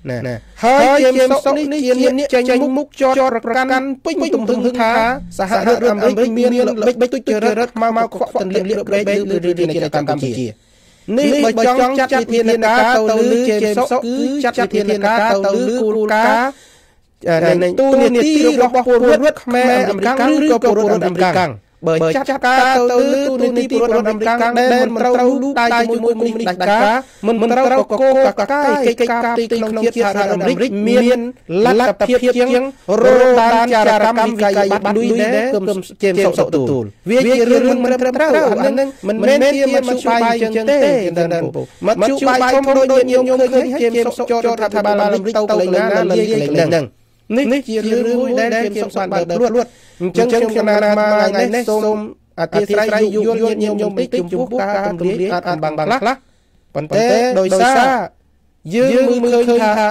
ណាហើយជាមសុកនេះជាអ្នកចេញមុខចតប្រកាន់ពេញទំហឹងថាសហរដ្ឋអាមេរិកមានល្បិចបិចទុច្ចរិតមកមកខ្វក់ទន្លាក់លៀកប្រេកលើរាជការកម្ពុជានេះបើចង់ចាត់វិធានការទៅលើជាមសុកគឺចាត់វិធានការទៅលើគោលការណ៍នៃទូនីតិរបស់ពលរដ្ឋខ្មែរអាមេរិកឬក៏ពលរដ្ឋអាមេរិក បើចាត់ការទៅលើទូនីតិពលរដ្ឋអាមេរិកដែលមិនត្រូវលូកដៃជាមួយគុំនេះដាច់ការមិនមិនត្រូវកកកកាយកិច្ចការទីក្នុងជាតិសហរដ្ឋអាមេរិកមានលទ្ធភាពជាងរោដានចារកម្មវិក័យបាត់លុយដែរគុំជាមសុកសុកទទួលវាជារឿងមិនត្រឹមត្រូវអានឹងមិនមែនជាមជ្ឈបាយចឹងទេមជ្ឈបាយធំដូចញោមឃើញជាមសុកចតរដ្ឋាភិបាលអាមេរិកទៅកន្លែងណាលើកលែងហ្នឹង នេះជារឿងមួយដែលជាមសុកបានដើរព្រួតអញ្ចឹងខ្ញុំណានាមកថ្ងៃនេះសូមអធិស្ឋានយល់យល់ញាតិញោមតិចចំពោះការទម្លាយអាចអានបានខ្លះប៉ុន្តែដោយសារយើងមើលឃើញថា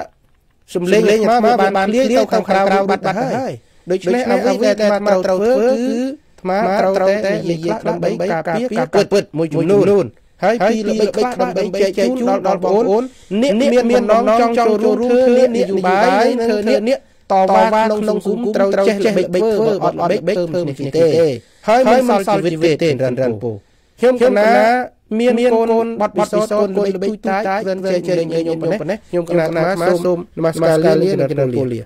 សំលេងលេងមកបានបានលាយទៅខាងក្រៅបាត់បាត់ហើយដូច្នេះអ្វីដែលអាត្មាត្រូវធ្វើគឺអាត្មាត្រូវតែនិយាយដើម្បីការពារការពិតមួយចំនួនហើយពីល្បិចខ្លះដើម្បីចែកជូនដល់បងប្អូនអ្នកមានមាននងចង់ចូលរួមធ្វើនយោបាយធ្វើនេះ តវ៉ាក្នុងសង្គមត្រូវចេះចេះបិចធ្វើអត់អត់បិចធ្វើនេះទេហើយមិនសល់ជីវិតទេរិនរិនពូខ្ញុំកណាមានមានកូនបត់ពិសោធន៍កូនល្បិចទូតាចវិនវិនចេញញញខ្ញុំប៉ុណ្ណេះខ្ញុំកណាណាសូមនមស្ការលានិងគណៈពូលា